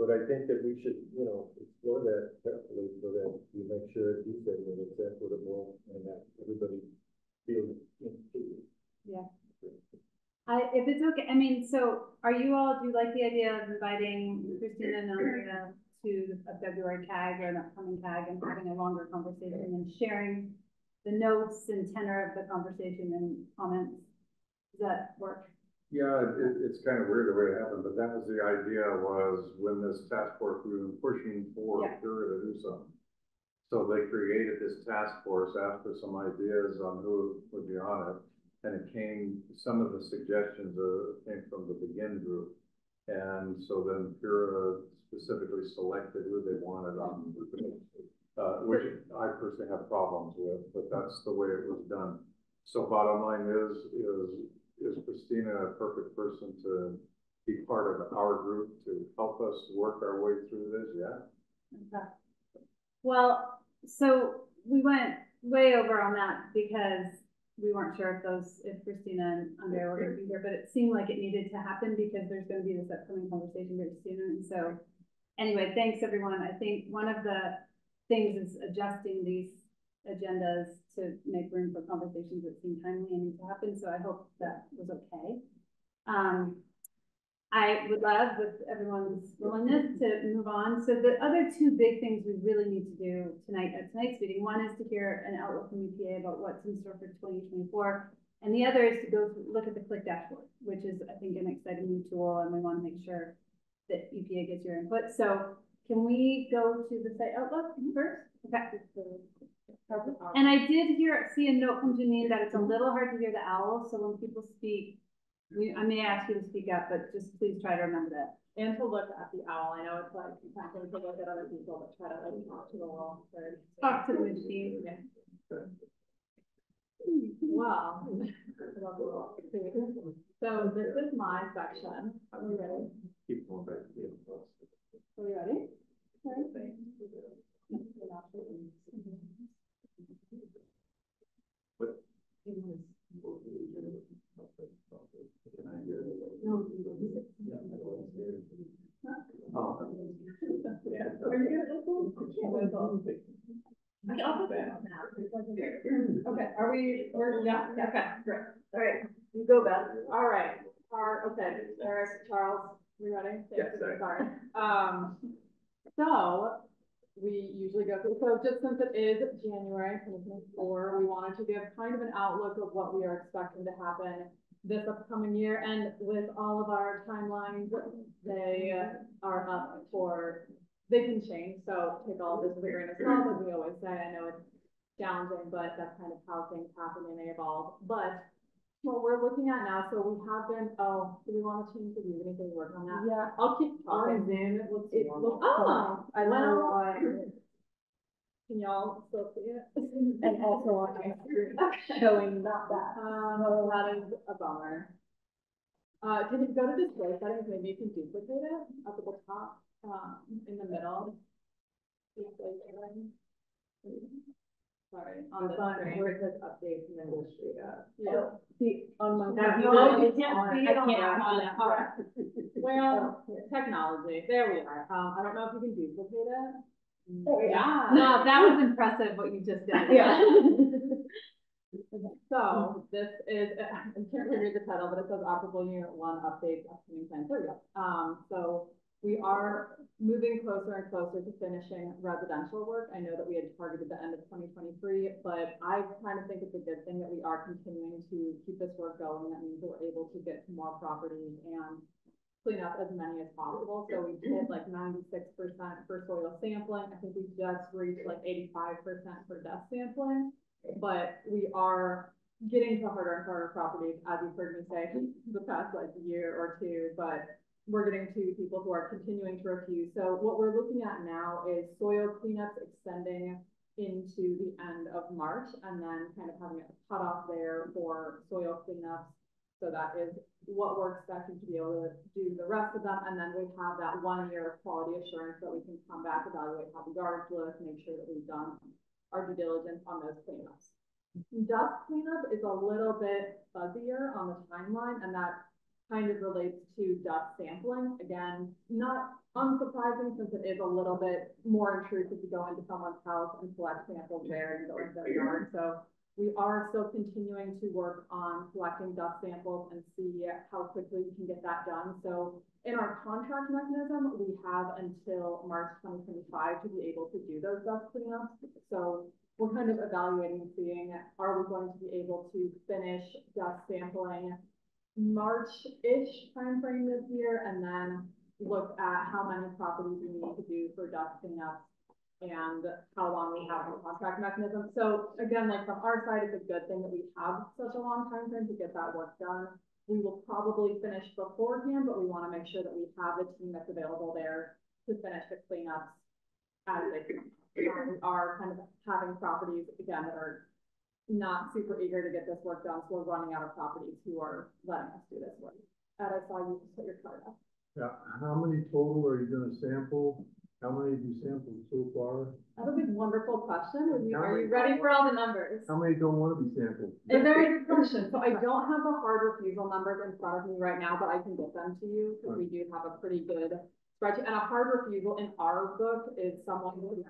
But I think that we should, you know, explore that carefully so that we make sure, you say, that it's equitable and that everybody feels included. Yeah. I, if it's okay, I mean, so are you all, do you like the idea of inviting Christina and Andrea to a February CAG or an upcoming CAG and having a longer conversation and sharing the notes and tenor of the conversation and comments? Does that work? Yeah, it, it's kind of weird the way it happened, but that was the idea was when this task force, we were pushing for Yeah. Pura to do something. So they created this task force, asked for some ideas on who would be on it. And it came, some of the suggestions uh, came from the Begin group. And so then Pura specifically selected who they wanted on. The uh, which I personally have problems with, but that's the way it was done. So bottom line is, is, is Christina a perfect person to be part of our group to help us work our way through this? Yeah. Okay. Well, so we went way over on that because we weren't sure if those, if Christina and Andrea were gonna be here, but it seemed like it needed to happen because there's gonna be this upcoming conversation very soon, and so. Anyway, thanks, everyone. I think one of the things is adjusting these agendas to make room for conversations that seem timely and need to happen, so I hope that was okay. Um, I would love with everyone's willingness to move on. So the other two big things we really need to do tonight at tonight's meeting, one is to hear an outlook from EPA about what's in store for twenty twenty-four. And the other is to go look at the click dashboard, which is, I think, an exciting new tool, and we want to make sure that EPA gets your input. So can we go to the site outlook first? Okay. And I did hear, see a note from Janine that it's a little hard to hear the owl, so when people speak, we, I may ask you to speak up, but just please try to remember that. And to look at the owl, I know it's like, tempting to look at other people, but try to like talk to the wall first. Talk to the machine. Wow. So this is my section. Are we ready? Keep going back. yeah. Are we ready? Mm-hmm. Are you good? Okay, are we, we're, yeah, yeah, okay, great. All right, you go back. All right, our, okay, Eric, Charles, we ready? Yes, Thank you, sorry. Sorry. Um, so we usually go through, so just since it is January twenty twenty-four, we wanted to give kind of an outlook of what we are expecting to happen this upcoming year, and with all of our timelines, they are up for, they can change, so take all this with a grain of salt, as we always say, I know it's challenging, but that's kind of how things happen and they evolve, but what we're looking at now, so we have been, oh, do we want to change the view, anything to work on that? Yeah. I'll keep talking. On Zoom, it looks It looks, oh, I know well, why. Can y'all still see it? And also on my screen, showing not that. Um, that is a bummer. Uh, can you go to display settings, maybe you can duplicate it up at the top, um, in the middle. Sorry, on the screen. where it says updates and then go straight up. Yeah. See, on my. No, you can't on- see it on that. on it. All right. Well, technology, there we are. Um, I don't know if you can duplicate it. Yeah. No, that was impressive what you just did. Yeah. So this is, I can't really read the title, but it says operable unit one updates upcoming plan. There we go. Um, so we are moving closer and closer to finishing residential work. I know that we had targeted the end of twenty twenty-three, but I kind of think it's a good thing that we are continuing to keep this work going. That means we're able to get to more properties and clean up as many as possible. So we did like ninety-six percent for soil sampling. I think we just reached like eighty-five percent for dust sampling. But we are getting to harder and harder properties, as you've heard me say, the past like year or two, but we're getting to people who are continuing to refuse. So what we're looking at now is soil cleanups extending into the end of March and then kind of having a cutoff there for soil cleanups. So that is what we're expecting to be able to do the rest of them. And then we have that one year of quality assurance that we can come back, evaluate how the yards look, make sure that we've done our due diligence on those cleanups. Dust cleanup is a little bit fuzzier on the timeline, and that kind of relates to dust sampling. Again, not unsurprising since it is a little bit more intrusive to go into someone's house and collect samples there and go into their yard. So we are still continuing to work on collecting dust samples and see how quickly we can get that done. So in our contract mechanism, we have until March twenty twenty-five to be able to do those dust cleanups. So we're kind of evaluating, seeing, are we going to be able to finish dust sampling March-ish timeframe this year, and then look at how many properties we need to do for dust cleanups and how long we have the contract mechanism. So again, like from our side, it's a good thing that we have such a long time frame to get that work done. We will probably finish beforehand, but we want to make sure that we have a team that's available there to finish the cleanups as they We are kind of having properties, again, that are not super eager to get this work done, so we're running out of properties who are letting us do this work. Ed, I saw you put your card up. Yeah, how many total are you gonna sample? How many have you sampled so far? That's a big wonderful question. Are you, are you ready for all the numbers? How many don't wanna be sampled? A very good question. So I don't have the hard refusal numbers in front of me right now, but I can get them to you because we do have a pretty good. And a hard refusal in our book is someone who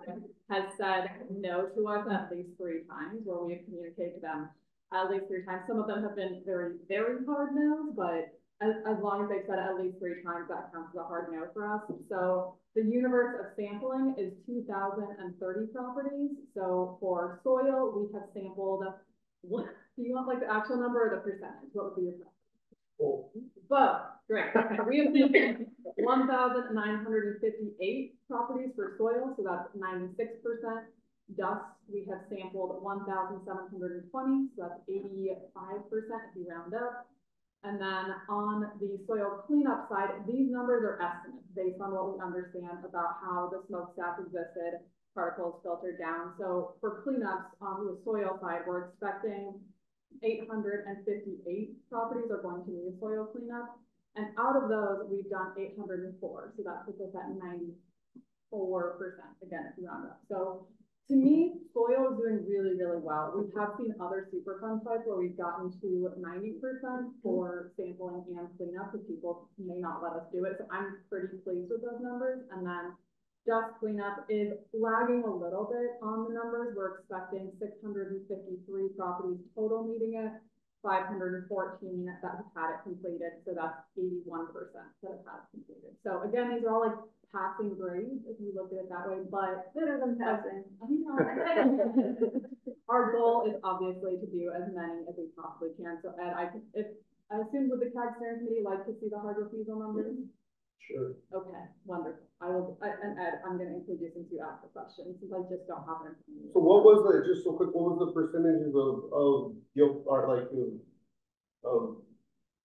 has said no to us at least three times, where we have communicated to them at least three times. Some of them have been very, very hard no's, but as, as long as they've said it at least three times, that counts as a hard no for us. So the universe of sampling is two thousand and thirty properties. So for soil, we have sampled, do you want like the actual number or the percentage? What would be your Both, great. We have one thousand nine hundred and fifty-eight properties for soil, so that's ninety-six percent. Dust, we have sampled one thousand seven hundred and twenty, so that's eighty-five percent if you round up. And then on the soil cleanup side, these numbers are estimates based on what we understand about how the smokestack existed, particles filtered down. So for cleanups on the soil side, we're expecting eight hundred and fifty-eight properties are going to need soil cleanup. And out of those, we've done eight hundred and four, so that puts us at ninety-four percent, again, if you round up. So to me, soil is doing really, really well. We have seen other Superfund sites where we've gotten to ninety percent for sampling and cleanup, because people may not let us do it. So I'm pretty pleased with those numbers. And then dust cleanup is lagging a little bit on the numbers. We're expecting six hundred and fifty-three properties total needing it, five hundred and fourteen that have had it completed, so that's eighty-one percent that have had it completed. So again, these are all like passing grades, if you look at it that way, but Better than passing. Our goal is obviously to do as many as we possibly can, so Ed, I, can- if, I assume would the CAG steering committee like to see the hard refusal numbers? Sure. Okay, wonderful. I will, I- and Ed, I'm gonna include you since you asked the question, since I just don't have it. in front of me. So what was the, just so quick, what was the percentages of, of guilt, or like, of, of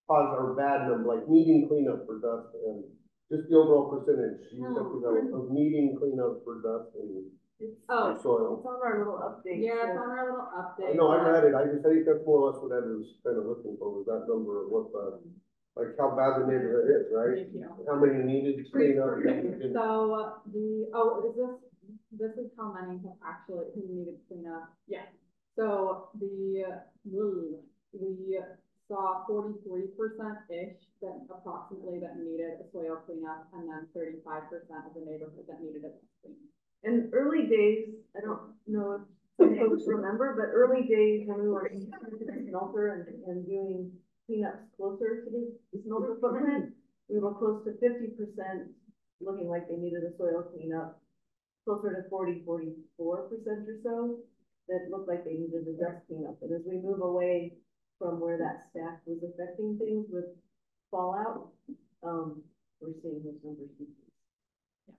cause or bad number, like needing cleanup for dust and just the overall percentage, you Oh. talked about of needing cleanup for dust and It's, Oh. it's on our little update. Yeah, it's on our little update. No, I but- read it, I just, I think that's more or less what Ed was kind of looking for, was that number of what the, like how bad the neighborhood is, right? Thank you. How many needed cleanup? So the, oh, is this, this is how many have actually, who needed cleanup. Yeah. So the, we saw forty-three percent-ish that approximately that needed a soil cleanup and then thirty-five percent of the neighborhood that needed it cleaned. In early days, I don't know if some folks remember, but early days when we were in the smelter and, and doing cleanups closer to the smelter footprint, we were close to fifty percent looking like they needed a soil cleanup, closer to 40, 44 percent or so that looked like they needed a dust cleanup. But as we move away from where that staff was affecting things with fallout, um, we're seeing those numbers decrease. Yeah.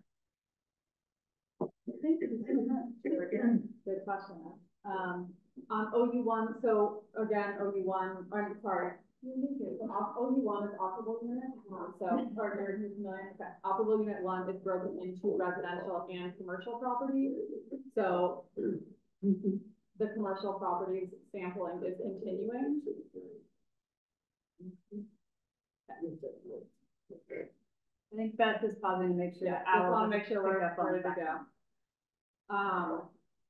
I think it's good question. Um, on OU one, so again, OU one, I'm sorry. OU one is operable unit, um, so, there is million, okay, operable unit one is broken into residential and commercial properties. So the commercial properties sampling is continuing. I think Beth is pausing to make sure. Yeah, that just wanna make sure we're ready to go. Um,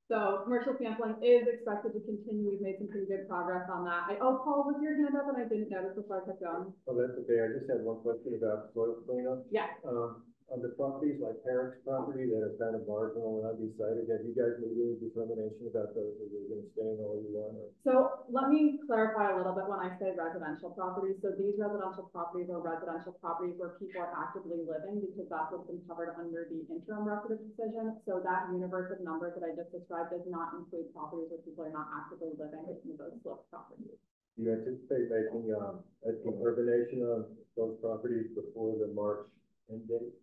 so commercial sampling is expected to continue. We've made some pretty good progress on that. I, oh, Paul, was your hand up and I didn't notice before I kept going? Oh, that's okay, I just had one question about soil cleanup. Yeah. Um, on the properties like Eric's property that are kind of marginal and undecided, have you guys made any determination about those, that you're they gonna stay in OU one or? So let me clarify a little bit when I say residential properties. So these residential properties are residential properties where people are actively living because that's what's been covered under the interim record of decision. So that universe of numbers that I just described does not include properties where people are not actively living in those sloped properties. Do you anticipate making, um, a determination on those properties before the March end date?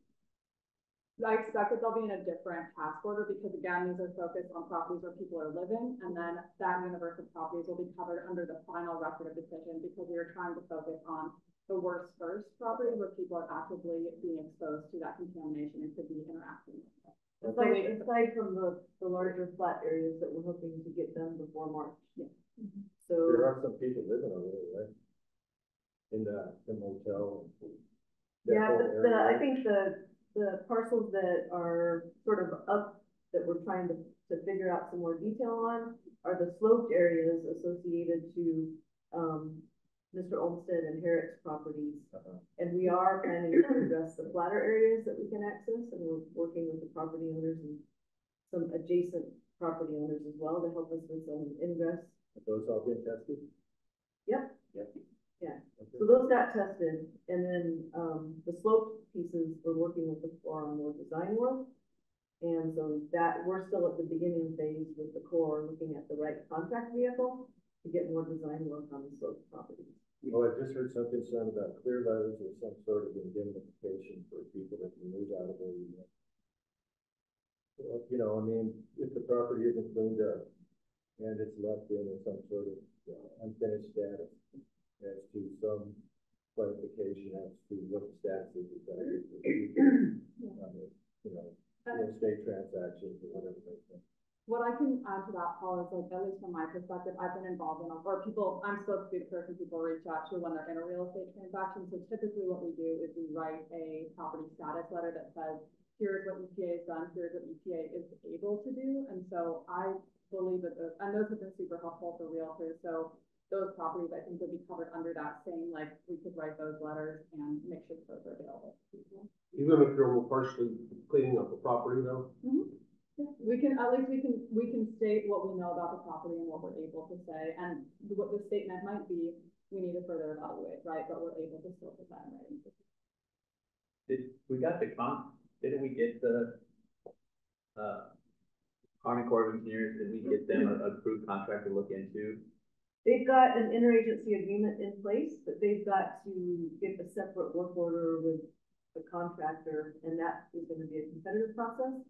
I expect that they'll be in a different task order because again, these are focused on properties where people are living. And then that universe of properties will be covered under the final record of decision because we are trying to focus on the worst first property where people are actively being exposed to that contamination and could be interacting with it. So Aside, we- aside from the, the larger flat areas that we're hoping to get done before March. Yeah. So. There are some people living over there, right? In the, the motel. Yeah, whole but the, I think the, the parcels that are sort of up, that we're trying to, to figure out some more detail on are the sloped areas associated to, um, Mr. Olmsted and Herrick's properties. Uh-huh. And we are planning to address the flatter areas that we can access, and we're working with the property owners and some adjacent property owners as well to help us with some ingress. Have Those all been tested? Yep. Yep. Yeah, Okay. so those got tested, and then, um, the slope pieces, we're working with the Corps on more design work. And so that, we're still at the beginning phase with the Corps looking at the right contract vehicle to get more design work on the slope properties. Well, I just heard some concern about clear letters or some sort of indemnification for people that can move out of you live. Well, You know, I mean, if the property isn't cleaned up and it's left in some sort of uh, unfinished status as to some clarification as to what the status is, that it- on um, you know, real estate transactions or whatever. they say. What I can add to that, Paul, is like, at least from my perspective, I've been involved in, or people, I'm supposed to be the person people reach out to when they're in a real estate transaction. So typically what we do is we write a property status letter that says, here's what EPA has done, here's what EPA is able to do. And so I believe that those, and those have been super helpful for realtors. So those properties, I think, would be covered under that same, like, we could write those letters and make sure that those are available. to people. Even if you're partially cleaning up the property though? Yeah, we can, at least we can, we can state what we know about the property and what we're able to say, and what the statement might be, we need to further evaluate, right, but we're able to still put that in writing. Did, we got the con, didn't we get the, uh, Army Corps of Engineers, did we get them a approved contract to look into? They've got an interagency agreement in place, but they've got to get a separate work order with the contractor, and that is gonna be a competitive process.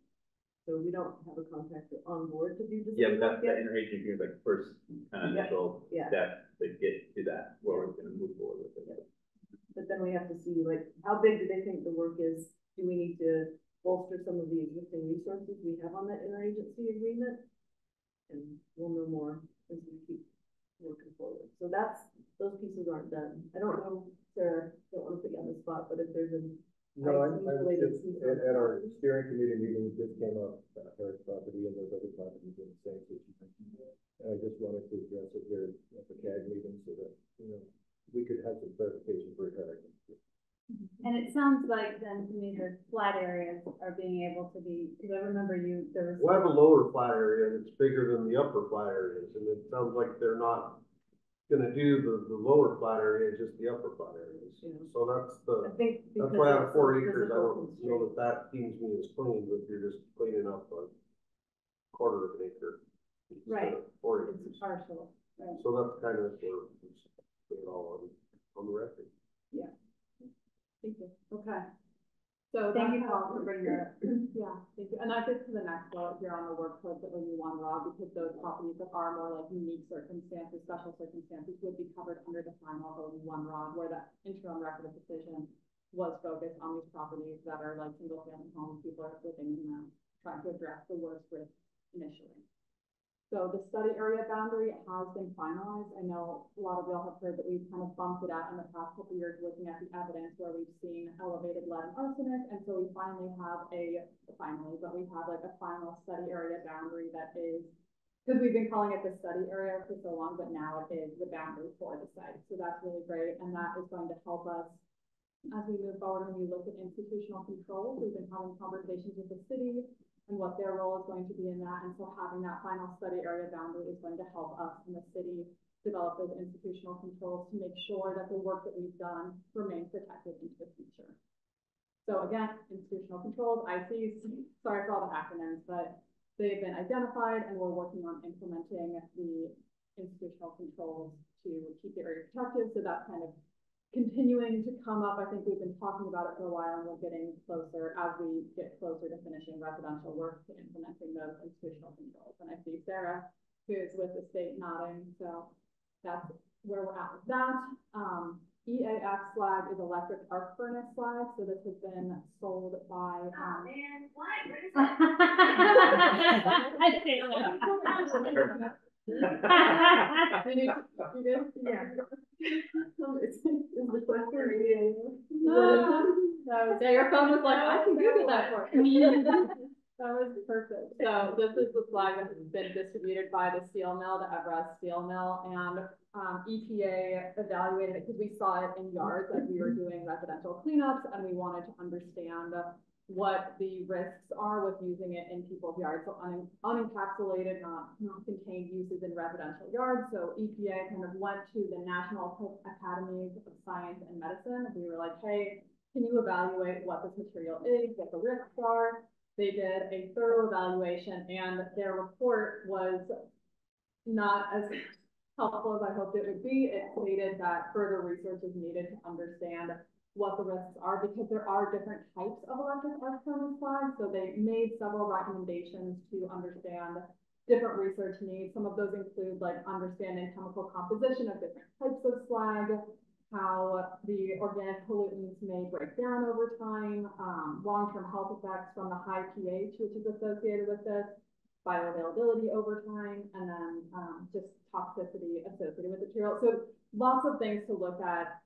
So we don't have a contractor on board to do this. Yeah, but that's the yet. interagency agreement, like first kind of Yeah, initial yeah. step to get to that, where we're gonna move forward with it. But then we have to see, like, how big do they think the work is? Do we need to bolster some of the existing resources we have on that interagency agreement? And we'll know more as we keep working forward. So that's, those pieces aren't done. I don't know, Sarah, don't wanna put you on the spot, but if there's a No, I, I was just, at, at our steering committee meeting, it just came up, uh, Harris property and those other properties in the same situation. And I just wanted to address it here at the CAG meeting so that, you know, we could have some clarification for Eric. And it sounds like then to me the flat areas are being able to be, because I remember you, there was. We'll have a lower flat area that's bigger than the upper flat areas, and it sounds like they're not gonna do the, the lower flat area, just the upper flat areas. So that's I the, think that's because why I of have four some acres, I physical don't know that that deems me as clean, but you're just cleaning up a quarter of an acre. instead Right. of Four acres. It's partial, right? So that's kind of where we put it all on, on the record. Yeah. Thank you. Okay. So Thank you, Paul, for bringing that up. Yeah, thank you. And that gets to the next bullet here on the work code that we one log, because those properties that are more like unique circumstances, special circumstances would be covered under the final one log, where that interim record of decision was focused on these properties that are like single family homes, people are living in them, trying to address the worst risk initially. So the study area boundary has been finalized. I know a lot of y'all have heard that we've kind of bumped it out in the past couple years, looking at the evidence where we've seen elevated lead and arsenic. And so we finally have a, finally, but we have like a final study area boundary that is, because we've been calling it the study area for so long, but now it is the boundary for the site. So that's really great. And that is going to help us as we move forward and we look at institutional controls. We've been having conversations with the city and what their role is going to be in that. And so having that final study area boundary is going to help us in the city develop those institutional controls to make sure that the work that we've done remains protected into the future. So again, institutional controls, ICs, sorry for all the acronyms, but they've been identified and we're working on implementing the institutional controls to keep the area protected. So that's kind of continuing to come up. I think we've been talking about it for a while and we're getting closer as we get closer to finishing residential work to implementing those institutional controls. And I see Sarah, who is with the state nodding, so that's where we're at with that. Um, EAF slag is electric arc furnace slag, so this has been sold by, um. I see it. You did, you did? No, yeah, your phone was like, I can Google that for you. That was perfect. So this is the slag that has been distributed by the steel mill, the EVRAZ Steel Mill, and um, EPA evaluated it because we saw it in yards as we were doing residential cleanups, and we wanted to understand what the risks are with using it in people's yards. So un- unencapsulated, not, not contained uses in residential yards. So EPA kind of went to the National Academies of Science and Medicine. We were like, hey, can you evaluate what this material is, what the risks are? They did a thorough evaluation and their report was not as helpful as I hoped it would be. It stated that further research is needed to understand what the risks are because there are different types of electric arc furnace slag. So they made several recommendations to understand different research needs. Some of those include like understanding chemical composition of different types of slag, how the organic pollutants may break down over time, um, long-term health effects from the high pH which is associated with this, bioavailability over time, and then um, just toxicity associated with the material. So lots of things to look at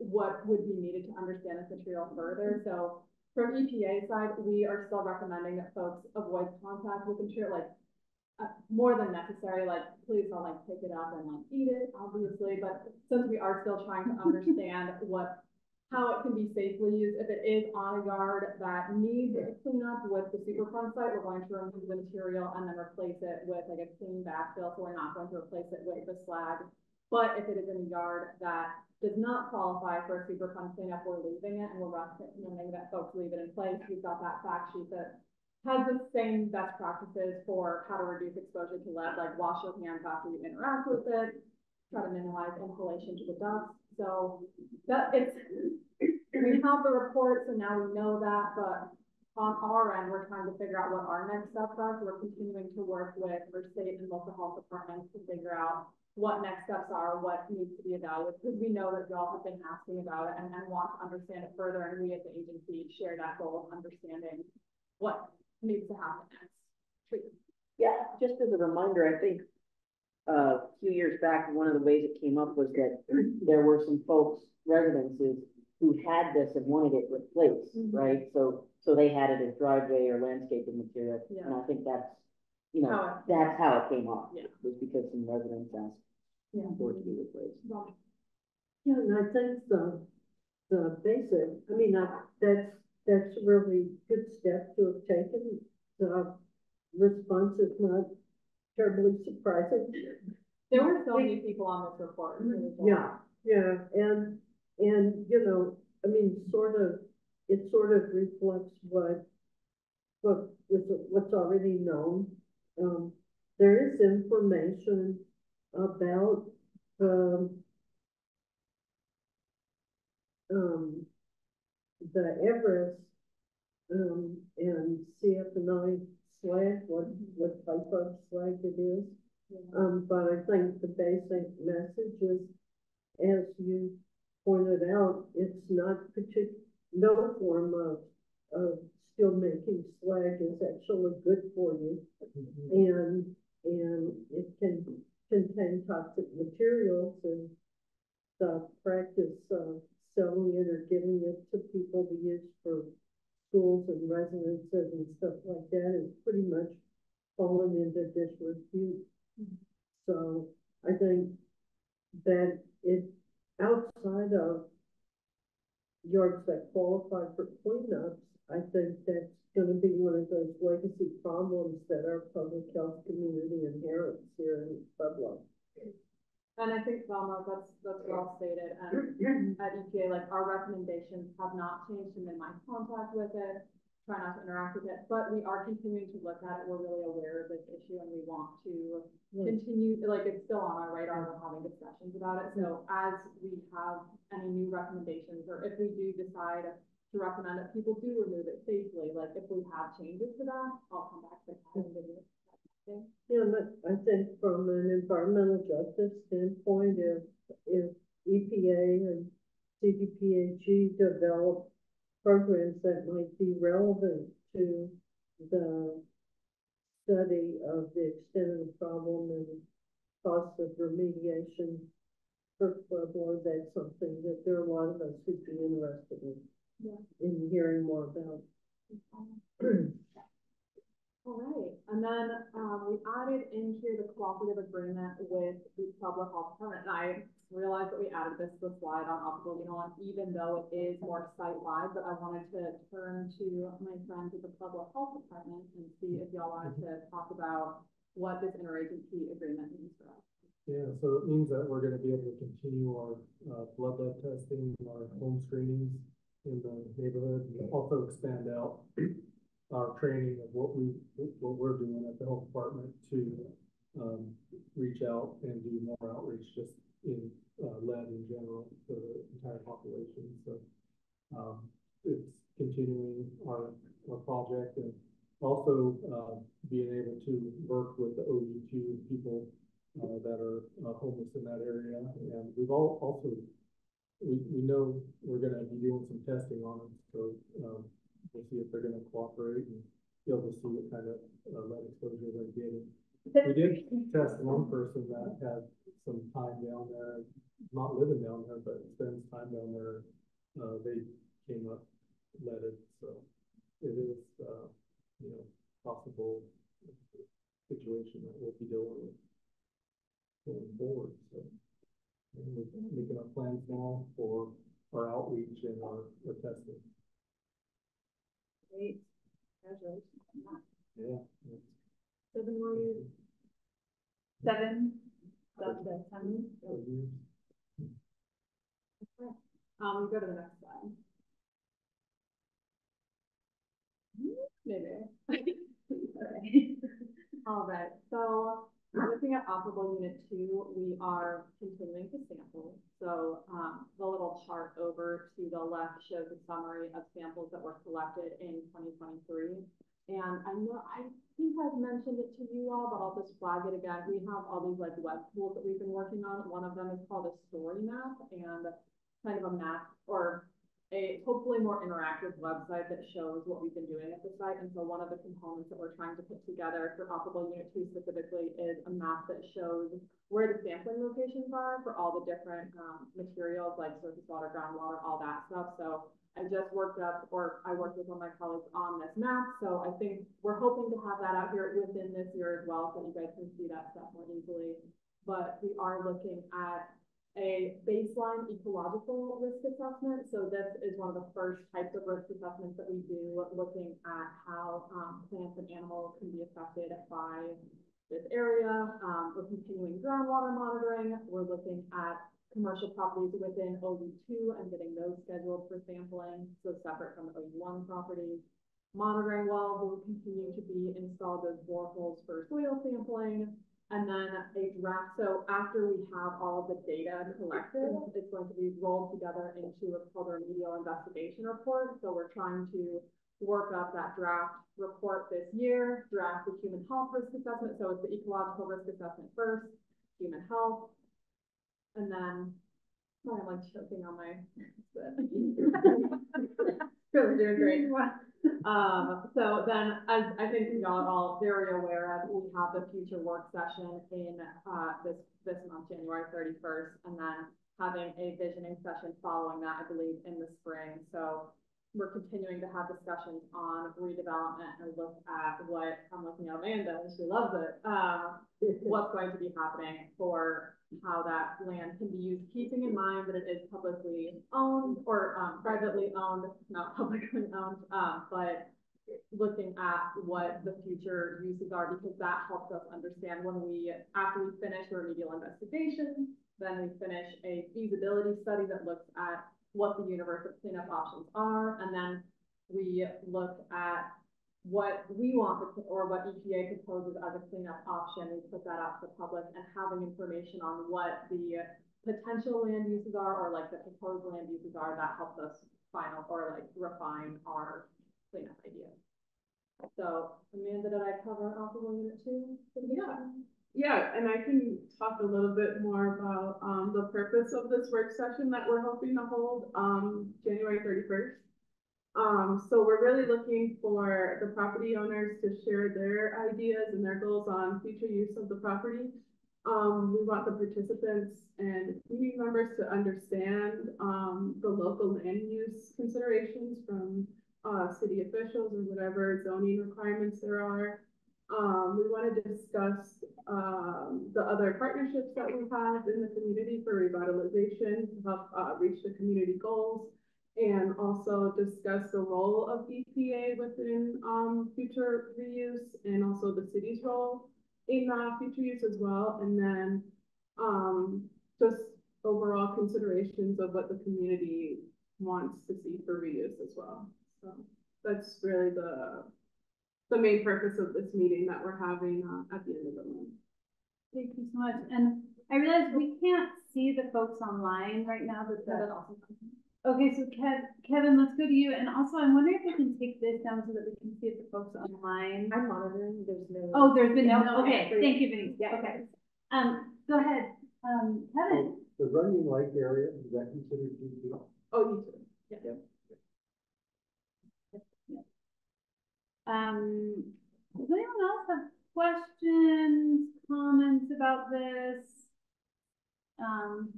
what would be needed to understand this material further. So from EPA side, we are still recommending that folks avoid contact with the material, like uh, more than necessary, like please don't like pick it up and like eat it, obviously, but since we are still trying to understand what, how it can be safely used, if it is on a yard that needs a cleanup with the Superfund site, we're going to remove the material and then replace it with like a clean backfill, so we're not going to replace it with the slag. But if it is in a yard that does not qualify for a Superfund cleanup, we're leaving it and we're recommending that folks leave it in place. We've got that fact sheet that has the same best practices for how to reduce exposure to lead, like wash your hands after you interact with it, try to minimize inhalation to the dust. So that it's, we have the report, so now we know that, but on our end, we're trying to figure out what our next steps are. So we're continuing to work with our state and local health departments to figure out what next steps are, what needs to be evaluated, because we know that y'all have been asking about it and, and want to understand it further, and we as the agency share that goal of understanding what needs to happen next. Yeah, just as a reminder, I think uh, a few years back, one of the ways it came up was that there were some folks, residences, who had this and wanted it replaced, Mhm. right? So, so they had it as driveway or landscaping material. Yeah. And I think that's, you know, How it- that's how it came off. Yeah. Was because some residents asked Yeah. for it to be replaced. Yeah, and I think the, the basic, I mean, I, that's, that's a really good step to have taken. The response is not terribly surprising. There were so many people on this report. it was a lot. Yeah, yeah, and, and, you know, I mean, sort of, it sort of reflects what, what, was- what's already known. Um, there is information about, um, um, the EVRAZ, um, and CF&I slag, what, what type of slag it is. Um, but I think the basic message is, as you pointed out, it's not partic- no form of, of steelmaking slag is actually good for you. And, and it can contain toxic materials and the practice of selling it or giving it to people to use for schools and residences and stuff like that. is pretty much fallen into disrepute. So I think that it, outside of yards that qualify for cleanups, I think that's gonna be one of those legacy problems that our public health community inherits here in Pueblo. And I think, Velma, that's, that's well stated, um, and at EPA, like, our recommendations have not changed in my contact with it, try not to interact with it, but we are continuing to look at it, we're really aware of this issue, and we want to hmm. continue, like, it's still on our radar, we're having discussions about it, so as we have any new recommendations, or if we do decide to recommend that people do remove it safely, like, if we have changes to that, I'll come back to that. And you. Yeah, but I think from an environmental justice standpoint, if, if EPA and CDPHE develop programs that might be relevant to the study of the extent of the problem and cost of remediation for Pueblo, that's something that there are a lot of us who'd be interested in, Yeah. in hearing more about. All right, and then, um, we added in here the cooperative agreement with the public health department, and I realized that we added this to the slide on optical one, even though it is more site-wide, but I wanted to turn to my friends at the public health department and see if y'all wanted to talk about what this interagency agreement means for us. Yeah, so it means that we're gonna be able to continue our, uh, blood lead testing, our home screenings in the neighborhood, and also expand out our training of what we, what we're doing at the health department to, um, reach out and do more outreach just in, uh, lead in general for the entire population, so, um, it's continuing our, our project and also, uh, being able to work with the OU2 people, uh, that are uh, homeless in that area, and we've all, also, we, we know we're gonna be doing some testing on them, so, um, we'll see if they're gonna cooperate and be able to see what kind of, uh, lead exposure they're getting. We did test one person that had some time down there, not living down there, but spends time down there, uh, they came up leaded, so it is, uh, you know, possible situation that we'll be dealing with going forward, so. And we're making our plans now for our outreach and our, our testing. Great, congratulations on that. Yeah. Seven more years. Seven, that's the ten. Okay. Um, go to the next slide. Maybe. Okay. All right, so looking at operable unit two, we are continuing to sample. So, um, the little chart over to the left shows a summary of samples that were collected in twenty twenty-three. And I know, I think I've mentioned it to you all, but I'll just flag it again. We have all these like web tools that we've been working on. One of them is called a story map and kind of a map or a hopefully more interactive website that shows what we've been doing at the site. And so one of the components that we're trying to put together for operable unit two specifically is a map that shows where the sampling locations are for all the different um, materials like surface water, groundwater, all that stuff. So I just worked up, or I worked with one of my colleagues on this map. So I think we're hoping to have that out here within this year as well, so you guys can see that stuff more easily. But we are looking at a baseline ecological risk assessment. So this is one of the first types of risk assessments that we do, looking at how um, plants and animals can be affected by this area. Um, we're continuing groundwater monitoring. We're looking at commercial properties within OU2 and getting those scheduled for sampling, so separate from the OU1 properties. Monitoring wells will continue to be installed as boreholes for soil sampling. And then a draft, so after we have all of the data collected, it's going to be rolled together into what's called a remedial investigation report. So we're trying to work up that draft report this year, draft the human health risk assessment. So it's the ecological risk assessment first, human health. And then, I'm like choking on my, really doing great. Um, so then, as I think we all are all very aware of, we have the future work session in, uh, this, this month, January thirty-first, and then having a visioning session following that, I believe, in the spring. So we're continuing to have discussions on redevelopment and look at what, I'm looking at Amanda, and she loves it, uh, what's going to be happening for how that land can be used, keeping in mind that it is publicly owned or, um, privately owned, not publicly owned, um, but looking at what the future uses are, because that helps us understand when we, after we finish the remedial investigation, then we finish a feasibility study that looks at what the universe of cleanup options are, and then we look at what we want, or what EPA proposes as a cleanup option, we put that out to the public, and having information on what the potential land uses are, or like the proposed land uses are, that helps us final, or like refine our cleanup idea. So, Amanda, did I cover operable unit two? Yeah. Yeah, and I can talk a little bit more about, um, the purpose of this work session that we're hoping to hold, um, January thirty-first. Um, so we're really looking for the property owners to share their ideas and their goals on future use of the property. Um, we want the participants and community members to understand, um, the local land use considerations from, uh, city officials or whatever zoning requirements there are. Um, we want to discuss, um, the other partnerships that we have in the community for revitalization to help, uh, reach the community goals. And also discuss the role of EPA within, um, future reuse and also the city's role in, uh, future use as well. And then, um, just overall considerations of what the community wants to see for reuse as well. So that's really the, the main purpose of this meeting that we're having, uh, at the end of the month. Thank you so much. And I realize we can't see the folks online right now, but the. Okay, so Kev, Kevin, let's go to you. And also, I'm wondering if we can take this down so that we can see if the folks online. I'm monitoring, there's no. Oh, there's been no, No, okay, yeah, thank you, Denise. Yeah. Okay. Um, go ahead, um, Kevin. The Runyon Lake area, is that considered GP? Oh, you too. Yeah. Um, does anyone else have questions, comments about this? Um,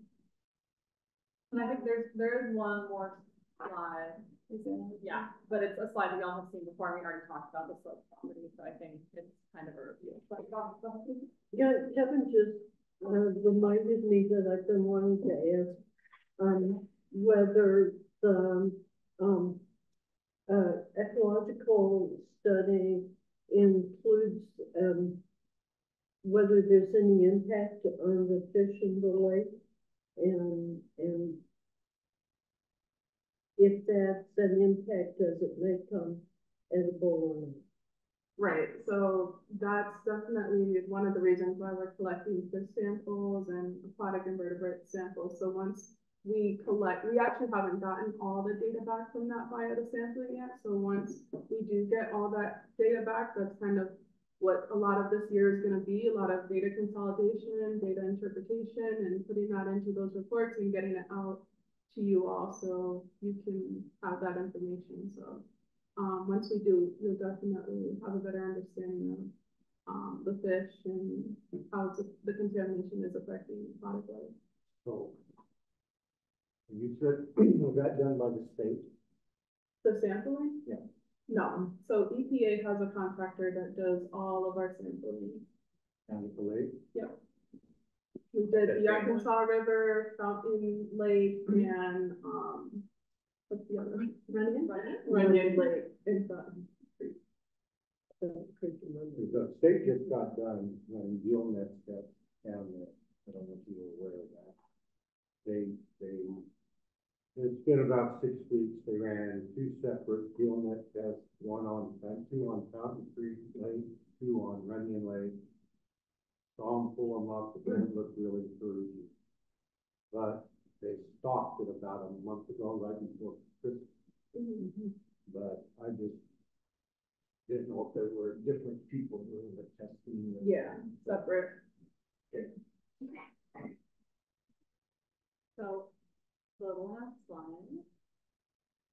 And I think there's, there is one more slide. Yeah, but it's a slide that y'all have seen before, we already talked about the slope property, so I think it's kind of a review. But, Yeah, Kevin just uh, reminded me that I've been wanting to ask, um, whether the, um, uh, ecological study includes, um, whether there's any impact on the fish in the lake and, and if that's an impact, does it make them edible or not? Right, so that's definitely one of the reasons why we're collecting fish samples and aquatic invertebrate samples. So once we collect, we actually haven't gotten all the data back from that biota sampling yet. So once we do get all that data back, that's kind of what a lot of this year is gonna be, a lot of data consolidation, data interpretation, and putting that into those reports and getting it out to you all, so you can have that information, so. Um, once we do, you'll definitely have a better understanding of, um, the fish and how the contamination is affecting aquatic life. So. You said, was that done by the state? The sampling? Yeah. No, so EPA has a contractor that does all of our sampling. County the lake? Yep. We did the Arkansas River, Fountain Lake, and, um, what's the other one? Runyon? Runyon Lake in Fountain. The state just got done running gill net tests down there. I don't know if you were aware of that. They, they, it's been about six weeks. They ran two separate gill net tests, one on, uh, two on Fountain Creek Lake, two on Runyon Lake. Saw them pull them up, it didn't look really encouraging. But they stopped it about a month ago, right before Christmas. But I just didn't know if there were different people doing the testing. Yeah, separate. So, the last one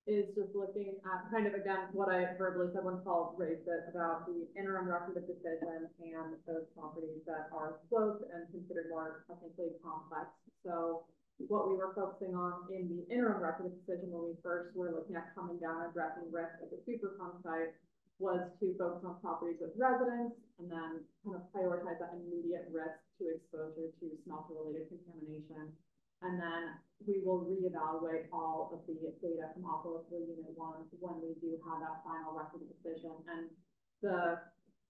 is just looking at kind of again, what I verbally said when Paul raised it about the interim record of decision and those properties that are sloped and considered more technically complex. So what we were focusing on in the interim record of decision when we first were looking at coming down and addressing risk at the Superfund site was to focus on properties with residents and then kind of prioritize that immediate risk to exposure to smelter related contamination. And then we will reevaluate all of the data from Operable Unit One when we do have that final record decision. And the,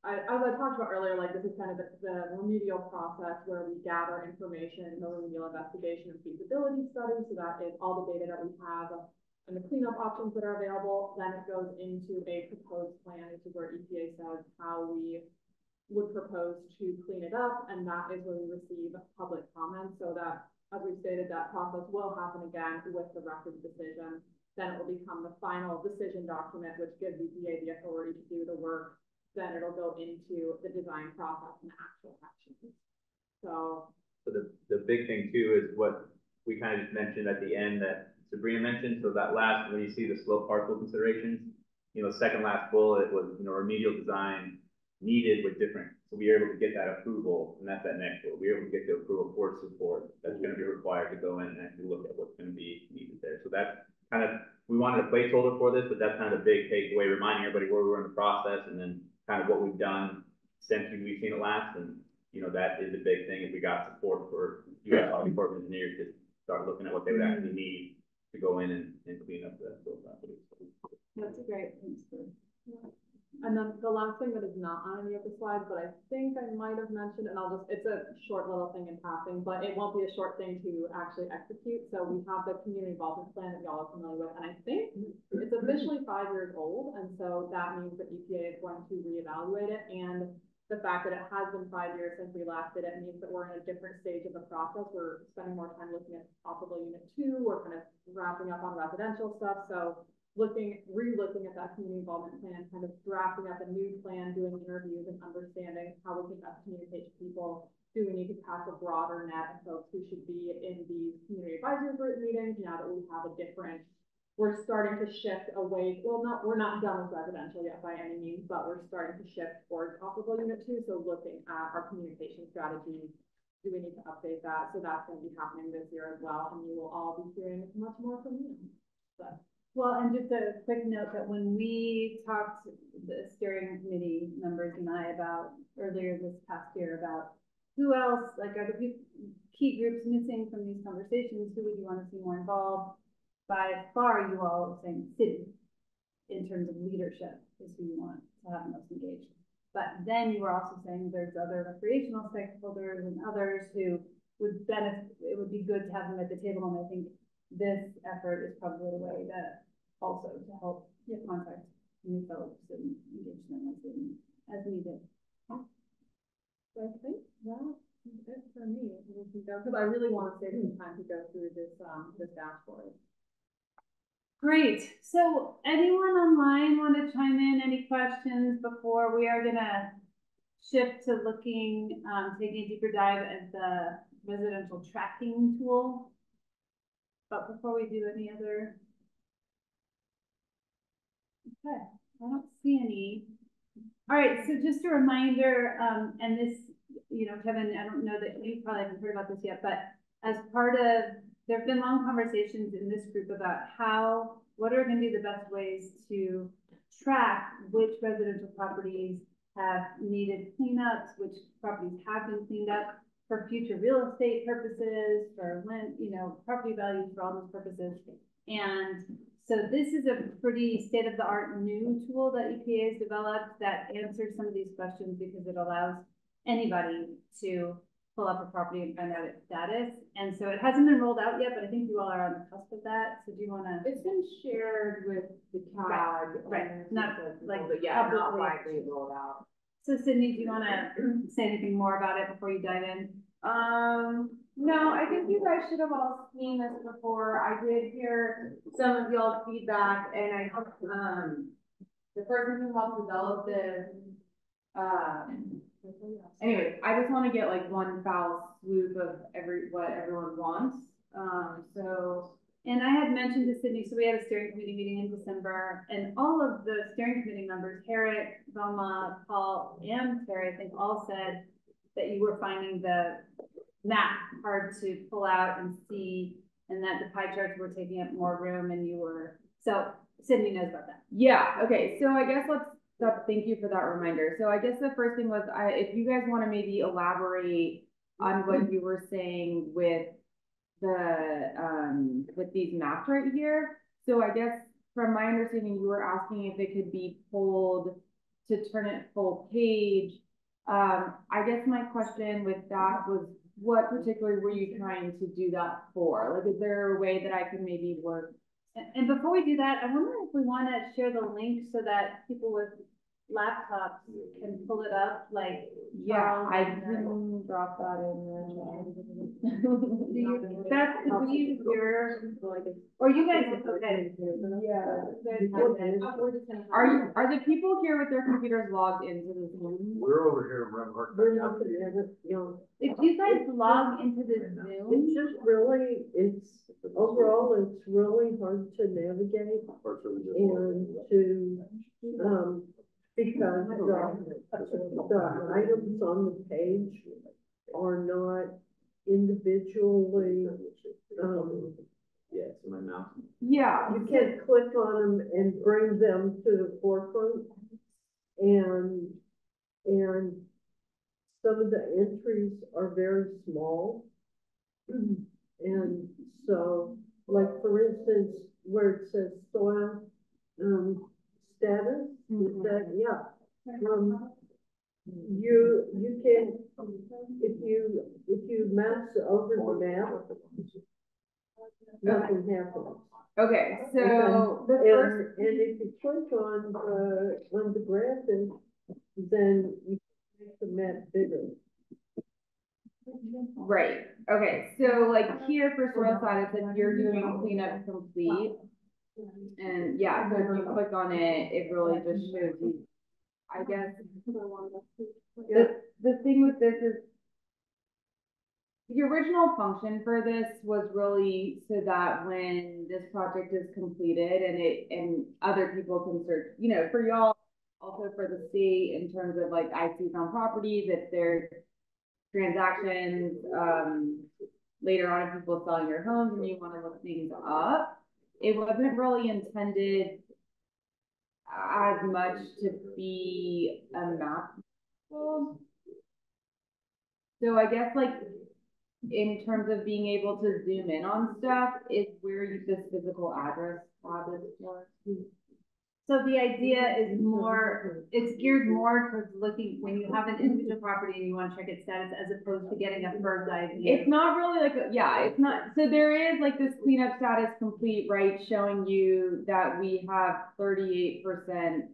I, as I talked about earlier, like this is kind of the, the remedial process where we gather information, the remedial investigation and feasibility study. So that is all the data that we have and the cleanup options that are available. Then it goes into a proposed plan, which is where EPA says how we would propose to clean it up. And that is where we receive public comments so that as we've stated, that process will happen again with the record decision. Then it will become the final decision document, which gives the EPA the authority to do the work. Then it'll go into the design process and the actual actions. So. So the, the big thing too is what we kind of just mentioned at the end that Sabrina mentioned. So that last, when you see the slope parcel considerations, you know, second last bullet was, you know, remedial design needed with different so we are able to get that approval, and that's that next one. We are able to get the approval for support that's gonna be required to go in and actually look at what's gonna be needed there. So that's kind of, we wanted a placeholder for this, but that's kind of a big takeaway, reminding everybody where we were in the process and then kind of what we've done since we've seen it last. And, you know, that is a big thing. If we got support for US Army Corps of Engineers to start looking at what they would actually mm-hmm. need to go in and, and clean up the, those properties. That's a great answer. And then the last thing that is not on any of the slides, but I think I might have mentioned, and I'll just, it's a short little thing in passing, but it won't be a short thing to actually execute. So we have the community involvement plan that y'all are familiar with, and I think it's officially five years old. And so that means that EPA is going to reevaluate it. And the fact that it has been five years since we last did it means that we're in a different stage of the process. We're spending more time looking at operable unit two. We're kind of wrapping up on residential stuff. So looking, re-looking at that community involvement plan, kind of drafting up a new plan, doing interviews and understanding how we can best communicate to people. Do we need to cast a broader net of folks who should be in these community advisory group meetings now that we have a different, we're starting to shift away, well, not, we're not done with residential yet by any means, but we're starting to shift towards operable unit two. So looking at our communication strategies, do we need to update that? So that's going to be happening this year as well. And you will all be hearing much more from me. Well, and just a quick note that when we talked, the steering committee members and I about earlier this past year about who else, like are the key groups missing from these conversations? Who would you want to see more involved? By far, you all are saying city in terms of leadership is who you want to have most engaged. But then you were also saying there's other recreational stakeholders and others who would benefit, it would be good to have them at the table. And I think this effort is probably a way that also to help get contact new folks and engage them as, in, as needed. So I think that's it for me. Because I really want to save some time to go through this um this dashboard. Great. So anyone online want to chime in? Any questions before we are gonna shift to looking, um, taking a deeper dive at the residential tracking tool? But before we do any other. Okay, I don't see any. All right, so just a reminder, um, and this, you know, Kevin, I don't know that you probably haven't heard about this yet, but as part of, there have been long conversations in this group about how, what are gonna be the best ways to track which residential properties have needed cleanups, which properties have been cleaned up for future real estate purposes, for land, you know, property values, for all those purposes. And so this is a pretty state-of-the-art new tool that EPA has developed that answers some of these questions because it allows anybody to pull up a property and find out its status. And so it hasn't been rolled out yet, but I think you all are on the cusp of that. So do you wanna? It's been shared with the CAG. Right, and not the- like But yeah, not widely rolled out. So Sydney, do you wanna say anything more about it before you dive in? Um, no, I think you guys should have all seen this before. I did hear some of y'all's feedback and I, um, the person who helped develop this, uh, anyway, I just want to get like one foul swoop of every, what everyone wants. Um, so And I had mentioned to Sydney, so we had a steering committee meeting in December, and all of the steering committee members, Herrick, Velma, Paul, and Terry, I think all said that you were finding the map hard to pull out and see, and that the pie charts were taking up more room and you were, so Sydney knows about that. Yeah, okay, so I guess let's, that, thank you for that reminder. So I guess the first thing was, I, if you guys wanna maybe elaborate on what mm-hmm. you were saying with the, um, with these maps right here. So I guess from my understanding, you were asking if it could be pulled to turn it full page. Um, I guess my question with that was, what particularly were you trying to do that for? Like, is there a way that I could maybe work And, and before we do that, I wonder if we wanna share the link so that people with laptops can pull it up, like. Yeah, I can drop that in the. Do you, Beth, could we use your, or you guys, okay. Are you, are the people here with their computers logged into the Zoom? We're over here running hard. We're not gonna have it, you know, If you guys log into the Zoom, it's just really, it's, overall, it's really hard to navigate and to, um, because the, the items on the page are not individually, um, Yeah, in my mouth. Yeah. you can't click on them and bring them to the forefront. And, and some of the entries are very small. And so, like, for instance, where it says soil, um, status, is that, yeah. Um, you, you can, if you, if you mouse over the map, nothing happens. Okay, so um, the And, first, and if you click uh, on the, on the graphic, then you can make the map bigger. right, okay, so like here for soil status, if you're doing cleanup complete. And yeah, so if you click on it, it really just shows you, I guess. The, the thing with this is. The original function for this was really so that when this project is completed and it, and other people can search, you know, for y'all. Also for the state in terms of like ICs on properties, if there's transactions, um. Later on, if people selling your homes and you wanna look things up, it wasn't really intended. As much to be a map. So I guess like, in terms of being able to zoom in on stuff, is where you, this physical address tab is for. So the idea is more, it's geared more towards looking, when you have an individual property and you wanna check its status as opposed to getting a bird's eye view. It's not really like, a- yeah, it's not, so there is like this cleanup status complete, right, showing you that we have thirty-eight percent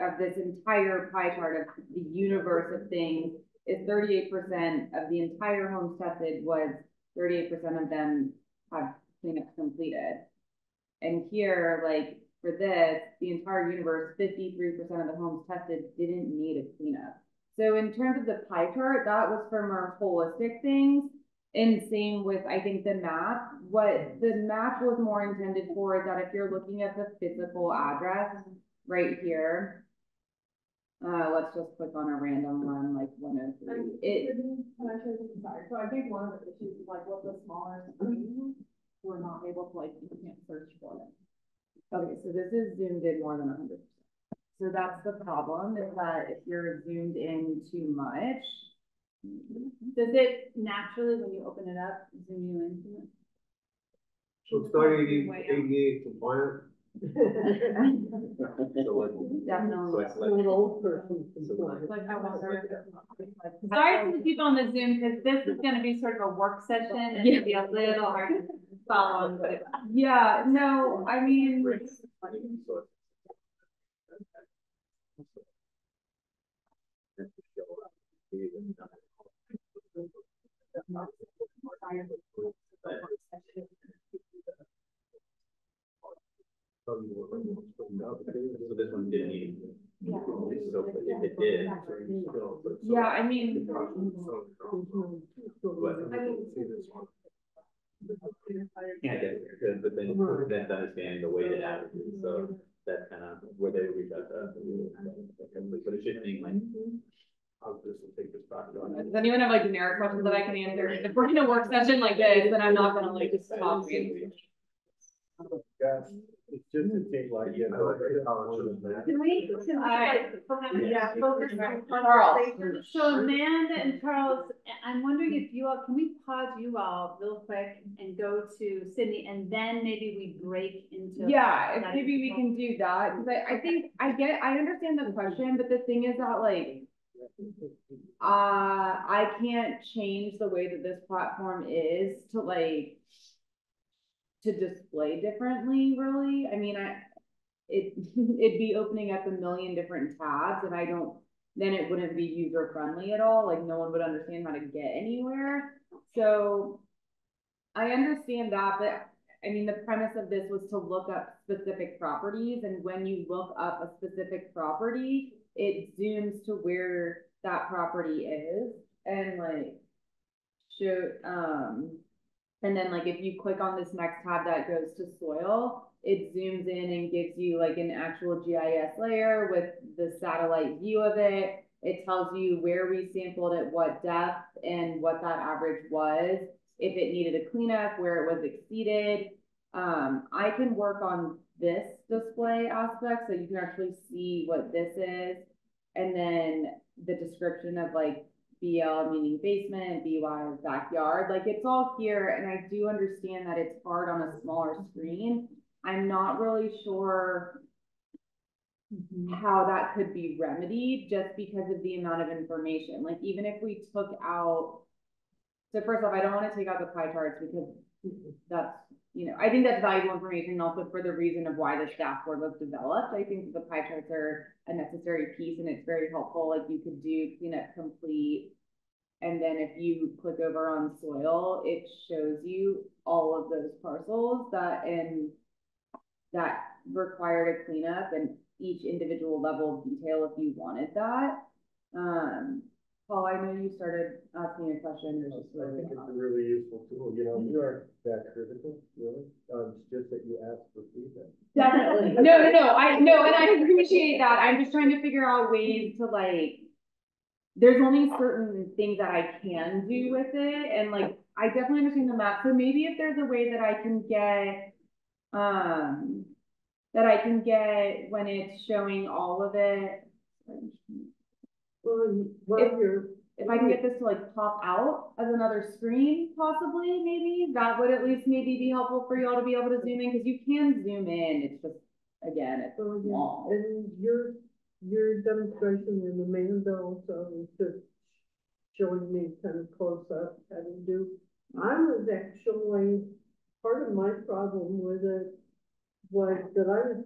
of this entire pie chart of the universe of things is thirty-eight percent of the entire homes tested was thirty-eight percent of them have cleanups completed. And here, like, for this, the entire universe, fifty-three percent of the homes tested didn't need a cleanup. So in terms of the pie chart, that was for more holistic things. And same with, I think, the map, what the map was more intended for is that if you're looking at the physical address right here. Uh, let's just click on a random one, like one oh three, it, Can I share something? Sorry, so I think one of the issues is like with the smaller screen, we're not able to like, you can't search for it. okay, so this is zoomed in more than hundred percent. So that's the problem, is that if you're zoomed in too much. Does it naturally, when you open it up, zoom you into it? So it's not AD, ADA compliant? Definitely. so like. Old person. I wonder. Sorry to the people on the Zoom, because this is gonna be sort of a work session, and it'll be a little hard to follow on, but Yeah, no, I mean, So this one didn't need. So if it did. yeah, I mean, But Yeah, I guess, because, but then, then to understand the weighted averages, so that's kind of where they reach out to us. But it should be like. Mm-hmm. I'll just take this back. does anyone have like generic questions that I can answer? If we're in a work session like this, then I'm not gonna like just talk. Guys, it's just a thing like, you know. Can we, can we, Alright. like, yeah, focus on Charles. So Amanda and Charles, I'm wondering if you all, can we pause you all real quick and go to Sydney, and then maybe we break into. Yeah, if maybe we can do that, cause I, I think, I get, I understand the question, but the thing is that like. Uh, I can't change the way that this platform is to like. To display differently, really, I mean, I, it, it'd be opening up a million different tabs and I don't. Then it wouldn't be user friendly at all, like no one would understand how to get anywhere, so. I understand that, but I mean, the premise of this was to look up specific properties, and when you look up a specific property, it zooms to where that property is, and like, show, um, and then like, if you click on this next tab that goes to soil, it zooms in and gives you like an actual GIS layer with the satellite view of it. It tells you where we sampled at what depth and what that average was if it needed a cleanup, where it was exceeded. Um, I can work on this display aspect, so you can actually see what this is. And then the description of like BL meaning basement, BY is backyard, like it's all here, and I do understand that it's hard on a smaller screen. I'm not really sure mm-hmm. how that could be remedied just because of the amount of information, like even if we took out so first off, I don't wanna take out the pie charts because mm-hmm. that's, you know, I think that's valuable information also for the reason of why the dashboard was developed. I think the pie charts are a necessary piece and it's very helpful, like you could do cleanup complete. And then if you click over on soil, it shows you all of those parcels that and that required a cleanup and each individual level of detail if you wanted that. Um, Paul, I know you started asking a question, I think it's a really useful tool, you know, you aren't that critical, really, um, it's just that you ask for feedback. Definitely. No, no, no, I, no, and I appreciate that. I'm just trying to figure out ways to like. There's only certain things that I can do with it and like, I definitely understand the map, so maybe if there's a way that I can get. Um, that I can get when it's showing all of it. Well, you're, If I can get this to like pop out as another screen, possibly, maybe, that would at least maybe be helpful for y'all to be able to zoom in, cause you can zoom in, it's just, again, it's so yeah, small. and your, your demonstration in the Amanda also was just showing me kind of close up how to do. I was actually, part of my problem with it was that I was,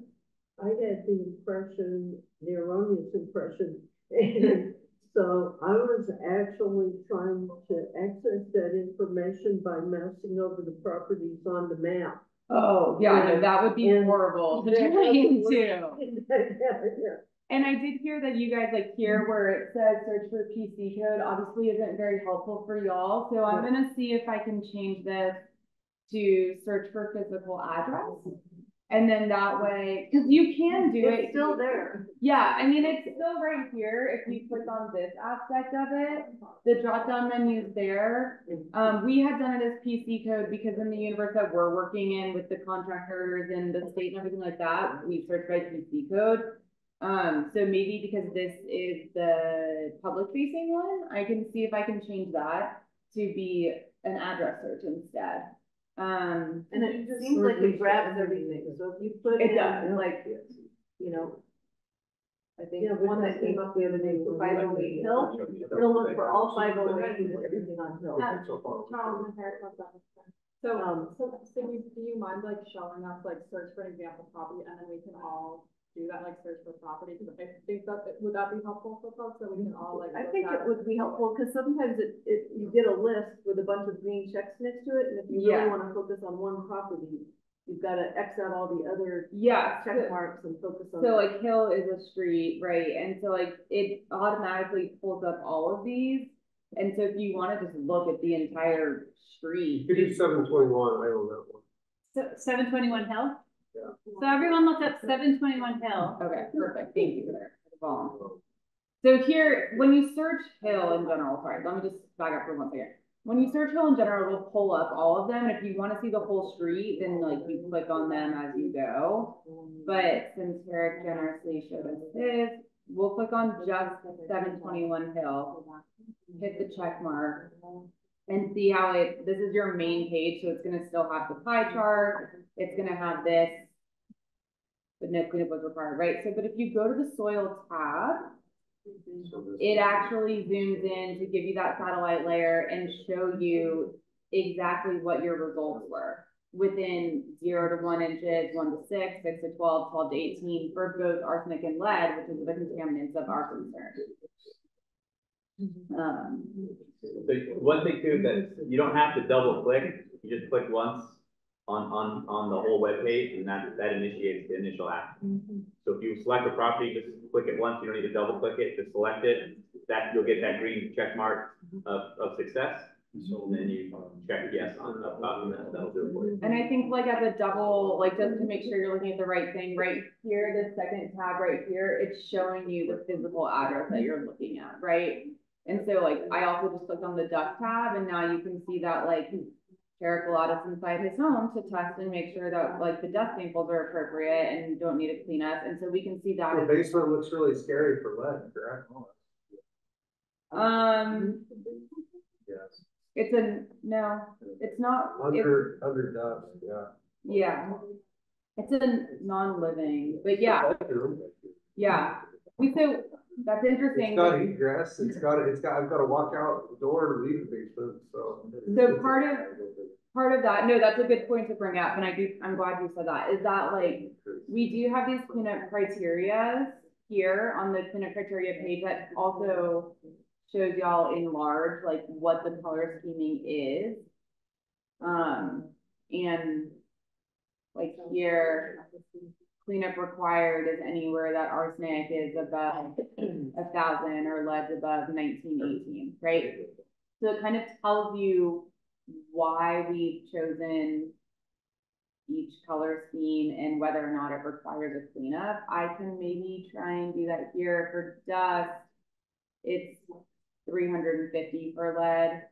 I had the impression, the erroneous impression. And so I was actually trying to access that information by mousing over the properties on the map. Oh, yeah, no, that would be And horrible to try and do. Yeah, yeah. And I did hear that you guys like here where it says search for PC code obviously isn't very helpful for y'all. So I'm gonna see if I can change this to search for physical address. And then that way, cause you can do it. It's still there. Yeah, I mean, it's still right here. If you click on this aspect of it, the drop down menu is there. Um, we had done it as PC code because in the universe that we're working in with the contractors and the state and everything like that, we search by PC code. Um, so maybe because this is the public facing one, I can see if I can change that to be an address search instead. Um, And it seems like it grabs everything, so if you put It in, does. like, you know. I think Yeah, the one but that came up the other day for five oh eight Hill, it'll look for all five oh eight and everything on Hill. Charles and Eric have that. So, um, so, so you, do you mind like showing us like search for an example property and then we can all do that, like search for property? Cause I think that, would that be helpful for folks, so we can all like. I think it would be helpful, cause sometimes it, it, you get a list with a bunch of green checks next to it, and if you really wanna focus on one property, you've gotta X out all the other yeah. so- check marks and focus on. So like Hill is a street, right? And so like it automatically pulls up all of these. And so if you wanna just look at the entire street. You could do seven twenty-one, I own that one. So seven twenty-one Hill? Yeah. So everyone look up seven twenty-one Hill. Okay, perfect. Thank you for that. So here, when you search Hill in general, sorry, let me just back up for one second. When you search Hill in general, it'll pull up all of them. If you wanna see the whole street, then like you click on them as you go. But since Eric generously showed us his, we'll click on just seven twenty-one Hill. Hit the check mark. And see how it, this is your main page, so it's gonna still have the pie chart, it's gonna have this. But no cleanup was required, right? So, but if you go to the soil tab, it actually zooms in to give you that satellite layer and show you exactly what your results were. Within zero to one inches, one to six, six to 12, 12 to eighteen, for both arsenic and lead, which is the contaminants of our concern. Um, The one thing too, that you don't have to double click, you just click once on, on, on the whole web page, and that, that initiates the initial action. Mm-hmm. So if you select a property, just click it once, you don't need to double click it, just select it, that, you'll get that green check mark mm-hmm. of, of success. So then you check yes on the document, that'll do it for you. And I think like as a double, like just to make sure you're looking at the right thing, right here, the second tab right here, it's showing you the physical address that you're looking at, right? And so like, I also just clicked on the duck tab and now you can see that like Eric us inside his home to test and make sure that like the dust samples are appropriate and don't need a cleanup. And so we can see that. The as- basement looks really scary for lead, correct? Um, Yes, it's a, no, it's not. it's- under, under dust, yeah. Yeah. It's a non-living, but yeah, yeah. We, so that's interesting. It's got egress, it's got, it's got, I've got to walk out the door to leave the basement, so. So part of, part of that, no, that's a good point to bring up, and I do, I'm glad you said that, is that like, we do have these cleanup criteria here on the cleanup criteria page that also shows y'all in large, like what the color scheming is. Um, and like here, cleanup required is anywhere that arsenic is above a thousand or lead's above nineteen eighteen, right? So it kind of tells you why we've chosen each color scheme and whether or not it requires a cleanup. I can maybe try and do that here for dust. It's three hundred and fifty for lead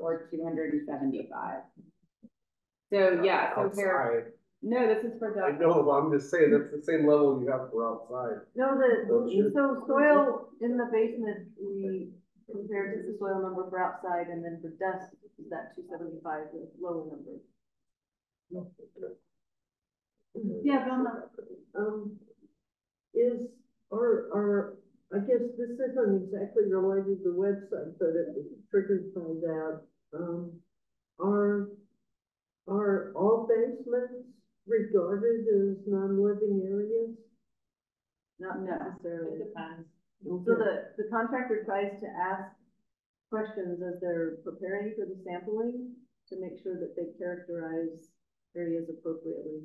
or two hundred and seventy-five. So yeah, so here, Outside, no, this is for dust. I dust. know, but I'm just saying, that's the same level you have for outside. No, Don't the, so soil in the basement, we compared to the soil number for outside, and then for dust, is that two seventy-five, the lower number. Yeah, Velma. Um, is, or, or, I guess this isn't exactly related to the website, but it was triggered by that. Um, are, are all basements regarded as non-living areas? Not necessarily. It depends. So the, the contractor tries to ask questions as they're preparing for the sampling to make sure that they characterize areas appropriately.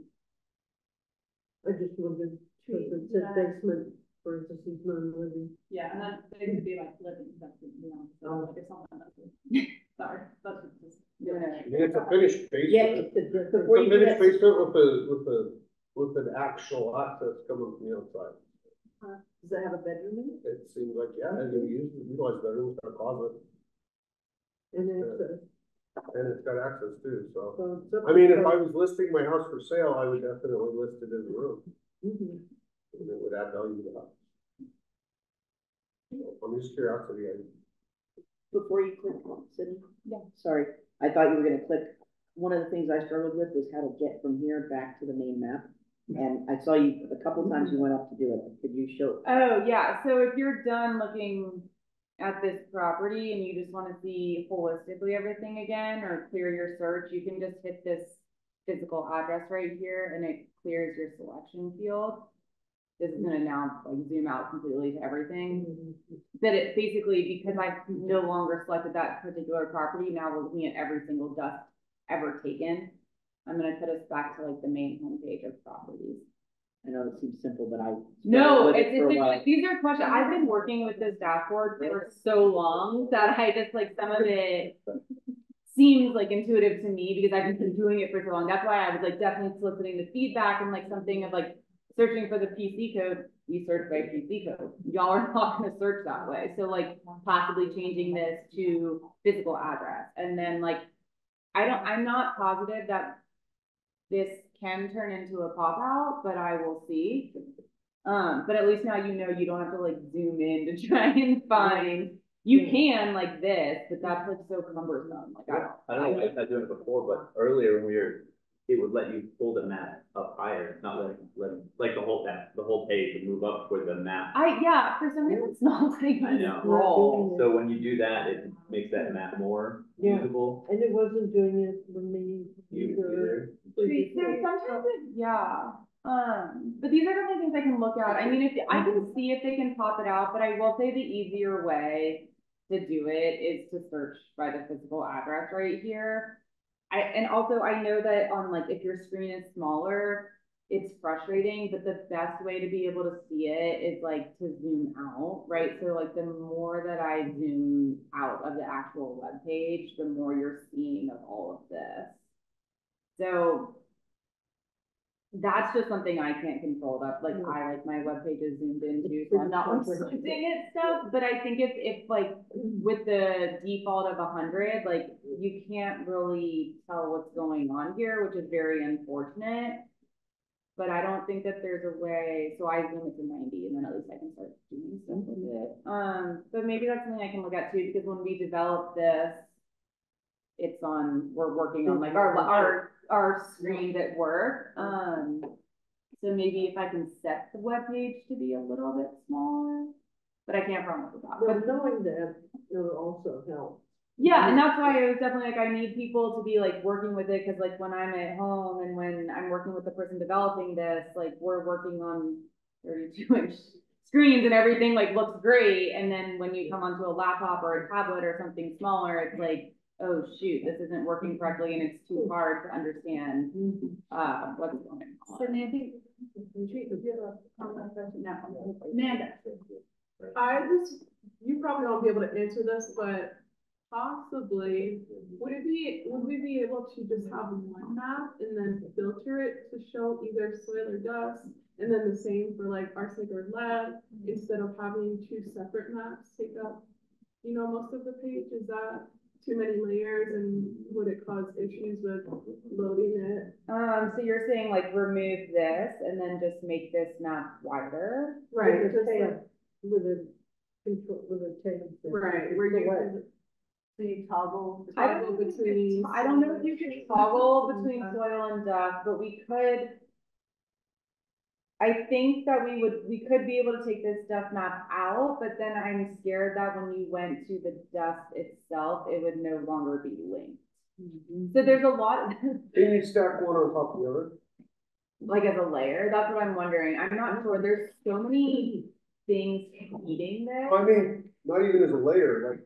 I just wondered, because it said basement parentheses, non-living. Yeah, and then they could be like living, something, you know, so like if someone does it. Sorry, that's just. I mean, it's a finished Yeah, basement. it's a It's a finished basement with a, with a, with an actual access coming from the outside. Does it have a bedroom in it? It seems like, yeah, and you use, utilize bedroom, it's got a closet, And access. and it's got access too, so. So it's up I mean, if I was listing my house for sale, I would definitely list it as a room, Mhm. and it would add value to the house. I'm just curiosity, I, Before you click, Sydney? Yeah. Sorry, I thought you were gonna click, one of the things I struggled with was how to get from here back to the main map. And I saw you, a couple times you mm-hmm. went up to do it, could you show? Oh, yeah, so if you're done looking at this property and you just wanna see holistically everything again, or clear your search, you can just hit this physical address right here, and it clears your selection field. This is gonna mm-hmm. now like zoom out completely to everything. Mm-hmm. But it basically, because I've no longer selected that particular property, now we're looking at every single dust ever taken. I'm gonna put us back to like the main homepage of properties. I know it seems simple, but I. No, it's, it for a it's, it's- these are questions, I've been working with this dashboard for so long that I just like, some of it seems like intuitive to me because I've been doing it for so long. That's why I was like definitely soliciting the feedback and like something of like searching for the PC code, we search by PC code. Y'all are not gonna search that way. So like possibly changing this to physical address and then like, I don't, I'm not positive that this can turn into a pop out, but I will see. Um, but at least now you know you don't have to like zoom in to try and find, you can like this, but that's like so cumbersome, like I don't. I don't know if I've doing it before, but earlier when we were, it would let you pull the map up higher, not letting, letting, like the whole, that, the whole page would move up for the map. I, yeah, for some reason it's not letting I me know. scroll. So when you do that, it makes that map more Yeah. usable. And it wasn't doing it for me You either. See, so sometimes it, yeah, um, but these are definitely things I can look at. I mean, if, I can see if they can pop it out, but I will say the easier way to do it is to search by the physical address right here. I, and also I know that on like, if your screen is smaller, it's frustrating, but the best way to be able to see it is like to zoom out, right? So like the more that I zoom out of the actual web page, the more you're seeing of all of this. So that's just something I can't control. That's like, I like my web pages zoomed into, so I'm not like it stuff, but I think if, if like with the default of a hundred, like you can't really tell what's going on here, which is very unfortunate. But I don't think that there's a way, so I zoom it to ninety and then at least I can start doing stuff with it. Um, but maybe that's something I can look at too, because when we develop this, it's on, we're working on like our, our, our screens at work, um. So maybe if I can set the web page to be a little bit smaller, but I can't promise that. But knowing that, it would also help. yeah, and that's why it was definitely like, I need people to be like working with it, cause like when I'm at home and when I'm working with the person developing this, like we're working on thirty-two inch screens and everything like looks great, and then when you come onto a laptop or a tablet or something smaller, it's like, oh shoot, this isn't working correctly and it's too hard to understand, uh, what's going on. So Nancy, retreat, if you have a comment question now, Amanda. I just, you probably won't be able to answer this, but possibly, would it be, would we be able to just have one map and then filter it to show either soil or dust? And then the same for like arsenic or lead, instead of having two separate maps take up, you know, most of the page, is that too many layers and would it cause issues with loading it? Um, so you're saying like remove this and then just make this map wider? Right, With a just tab, like- with a, control, with a tab. Right, where you Select. can So you toggle. I toggle know if you could between. I don't know if you can toggle between soil and dust, but we could. I think that we would, we could be able to take this dust map out, but then I'm scared that when you went to the dust itself, it would no longer be linked. So mm-hmm. there's a lot, Can you stack one on top of the other? like as a layer, that's what I'm wondering. I'm not sure. There's so many things competing there. I mean, not even as a layer, like,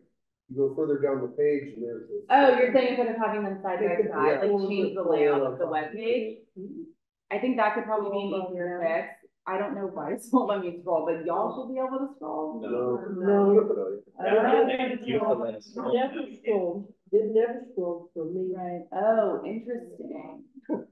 you go further down the page and there's. Oh, you're saying instead of having them side by Yeah. side, like change the layout of the web page? Mm-hmm. I think that could probably be an easier fix. I don't know why it's won't let me scroll, but y'all should be able to scroll. No. No. I don't know. Never scrolled, it never scrolled for me. Right, oh, interesting.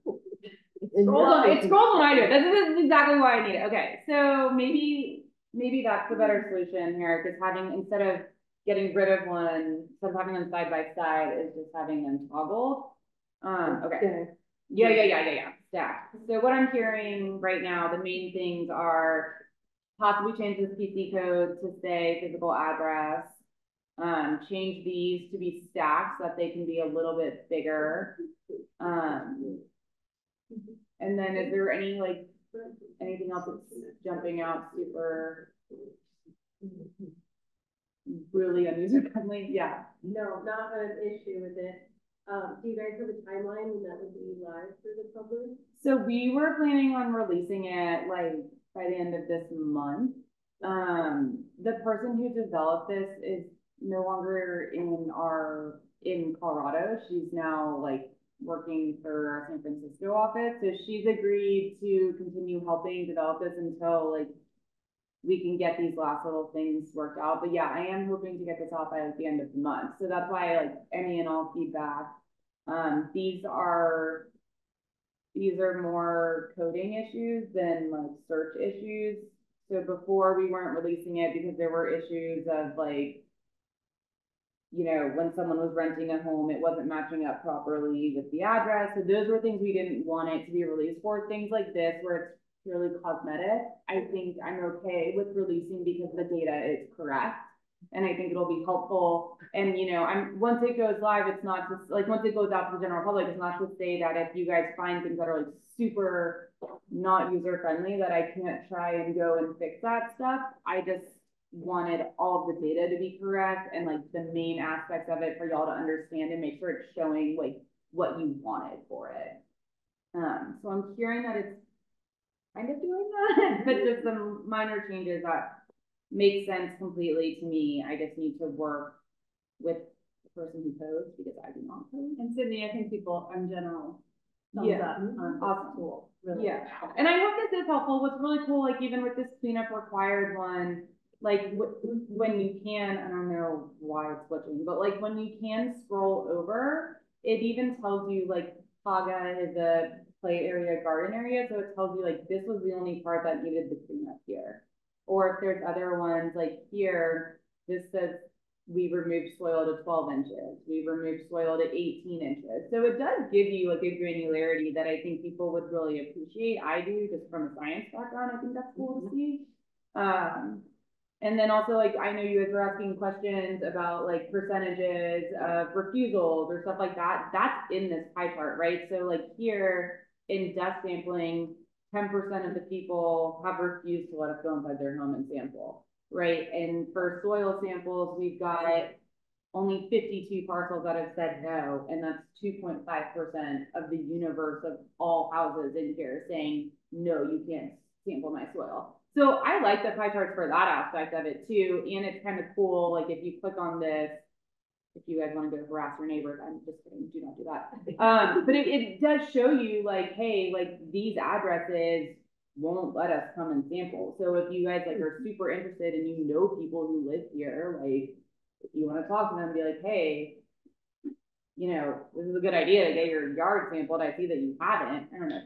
And Scrolls on- nothing- it scrolls when I do it. This is- this is exactly why I need it. Okay, so maybe, maybe that's the better solution here, because having, instead of getting rid of one, instead of having them side by side, is just having them toggle. Um, okay. Okay. Yeah, yeah, yeah, yeah, yeah. So what I'm hearing right now, the main things are possibly change this PC code to say physical address. Um, change these to be stacked so that they can be a little bit bigger. Um, and then is there any like, anything else that's jumping out super really unuser friendly? Yeah. No, not an issue with it. Um, do you guys have a timeline when that would be live for the public? So we were planning on releasing it like by the end of this month. Um, the person who developed this is no longer in our, in Colorado. She's now like working for our San Francisco office. So she's agreed to continue helping develop this until like we can get these last little things worked out. But yeah, I am hoping to get this out by like the end of the month. So that's why like any and all feedback. Um, these are these are more coding issues than like search issues. So before we weren't releasing it because there were issues of like, you know, when someone was renting a home, it wasn't matching up properly with the address. So those were things we didn't want it to be released for. Things like this where it's purely cosmetic, I think I'm okay with releasing because the data is correct. And I think it'll be helpful. And, you know, I'm, once it goes live, it's not just, like, once it goes out to the general public, it's not to say that if you guys find things that are like super not user friendly, that I can't try and go and fix that stuff. I just wanted all of the data to be correct and like the main aspects of it for y'all to understand and make sure it's showing like what you wanted for it. Um, so I'm hearing that it's kind of doing that, but just some minor changes that make sense completely to me. I just need to work with the person who codes because I do not code. And Sydney, I think people in general. thumbs Yeah. up on this Awesome. tool, really. Yeah, and I hope this is helpful. What's really cool, like even with this cleanup required one, like wh- mm-hmm. when you can, I don't know why it's switching, but like when you can scroll over, it even tells you like Paga is a play area, garden area, so it tells you like this was the only part that needed the cleanup here. Or if there's other ones, like here, this says we removed soil to twelve inches, we removed soil to eighteen inches. So it does give you like a granularity that I think people would really appreciate. I do, just from a science background, I think that's cool to see. Um, and then also like, I know you guys were asking questions about like percentages of refusals or stuff like that. That's in this pie chart, right? So like here in dust sampling, ten percent of the people have refused to let us go inside their home and sample, right? And for soil samples, we've got only fifty-two parcels that have said no, and that's two point five percent of the universe of all houses in here saying, no, you can't sample my soil. So I like the pie charts for that aspect of it too, and it's kind of cool, like if you click on this, if you guys want to go harass your neighbors, I'm just kidding, do not do that. Um, but it, it does show you like, hey, like these addresses won't let us come and sample. So if you guys like are super interested and you know people who live here, like if you want to talk to them, be like, hey, you know, this is a good idea to get your yard sampled. I see that you haven't. I don't know.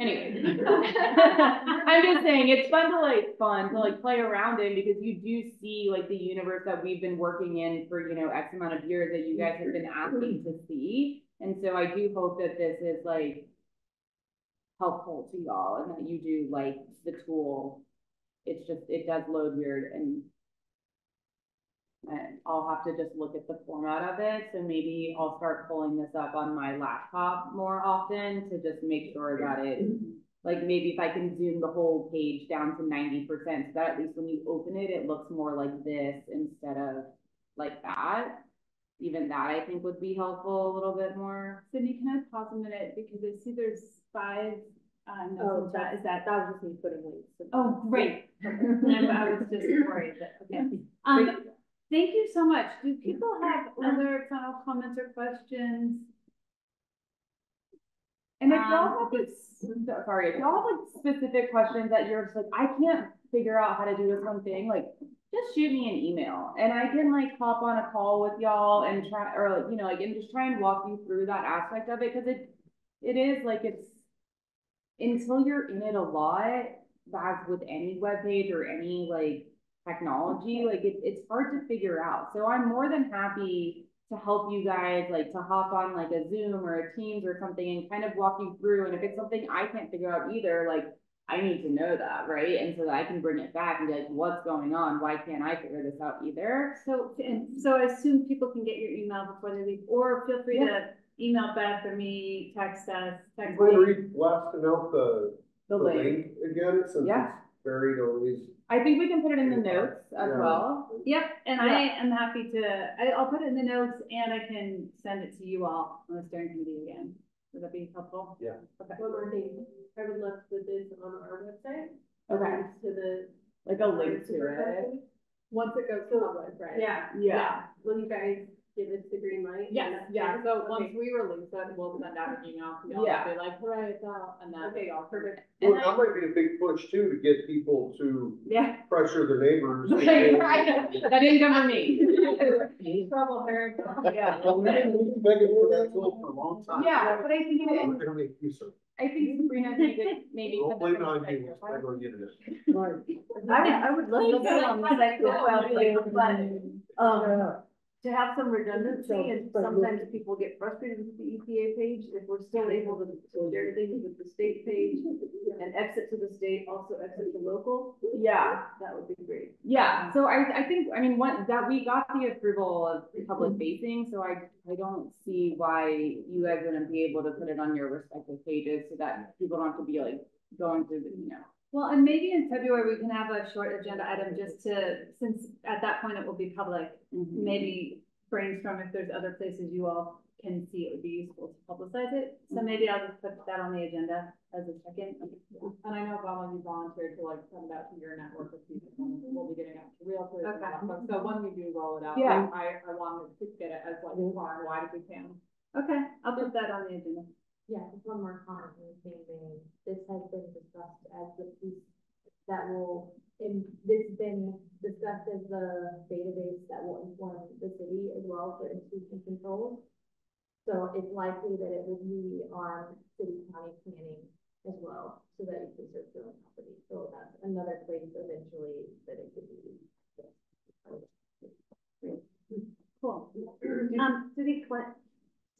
Anyway, I'm just saying it's fun to like fun to like play around in because you do see like the universe that we've been working in for you know X amount of years that you guys have been asking to see. And so I do hope that this is like helpful to y'all and that you do like the tool. It's just it does load weird and and I'll have to just look at the format of it, so maybe I'll start pulling this up on my laptop more often to just make sure that it, like, maybe if I can zoom the whole page down to ninety percent, so that at least when you open it, it looks more like this instead of like that. Even that, I think, would be helpful a little bit more. Sydney, can I pause a minute, because I see there's five, uh, Oh, notes in is that? That was just me putting links. Oh, great. I I was just worried that, okay. Um, thank you so much. Do people have other final comments or questions? And if y'all Um, have like, sorry, if y'all have like specific questions that you're just like, I can't figure out how to do this one thing, like, just shoot me an email and I can like hop on a call with y'all and try, or like, you know, like, and just try and walk you through that aspect of it, cause it, it is like, it's, until you're in it a lot, as with any webpage or any like technology, like it, it's hard to figure out. So I'm more than happy to help you guys, like to hop on like a Zoom or a Teams or something and kind of walk you through. And if it's something I can't figure out either, like I need to know that, right? And so that I can bring it back and be like, what's going on? Why can't I figure this out either? So, and so I assume people can get your email before they leave, or feel free to email Beth or me, text us, text Would me. we blasting out the, The the link. link again, since Yeah. it's buried on these? I think we can put it in the notes as Yeah. well. Yep, and I am happy to, I, I'll put it in the notes and I can send it to you all on the steering committee again. Would that be helpful? Yeah. Okay. One more thing, I would love to put this on our website. Okay. links To the. Like a link to it. Once it goes public, right? Yeah. Yeah. Will you guys give us the green light? Yes, yeah, so once we release it, we'll send out an email to y'all, Yeah. be like, hooray, it's out, and then. Okay, y'all perfect. Well, that might be a big push too, to get people to Yeah. pressure their neighbors. Right, right. That didn't come from me. Trouble her. Yeah. Well, we've been we've been begging for that tool for a long time. Yeah, but I think We're it, gonna make use of it. I think Sabrina needed maybe. We'll put blame it on on you, site. we're gonna get it. I, I would love to put it on the site as well, too, but, um, to have some redundancy, and sometimes people get frustrated with the EPA page, if we're still able to share things with the state page and exit to the state, also exit to local, Yeah. that would be great. Yeah, so I, I think, I mean, one, that we got the approval of public facing, so I, I don't see why you guys wouldn't be able to put it on your respective pages so that people don't have to be like going through the, you know. Well, and maybe in February, we can have a short agenda item just to, since at that point it will be public, mm-hmm. maybe brainstorm if there's other places you all can see it would be useful to publicize it. So mm-hmm. maybe I'll just put that on the agenda as a second. And I know Bob, you volunteered to like send out to your network of people, we'll be getting out to realtors and Okay. stuff, so when we do roll it out, Yeah. I, I wanted to get it as like mm-hmm. far and wide as we can. Okay, I'll put that on the agenda. Yeah, just one more comment in the same vein. This has been discussed as the piece that will, and this has been discussed as the database that will inform the city as well for institution controls. So it's likely that it will be on city county planning as well, so that you can search your own property. So that's another place eventually that it could be. Cool. Um, city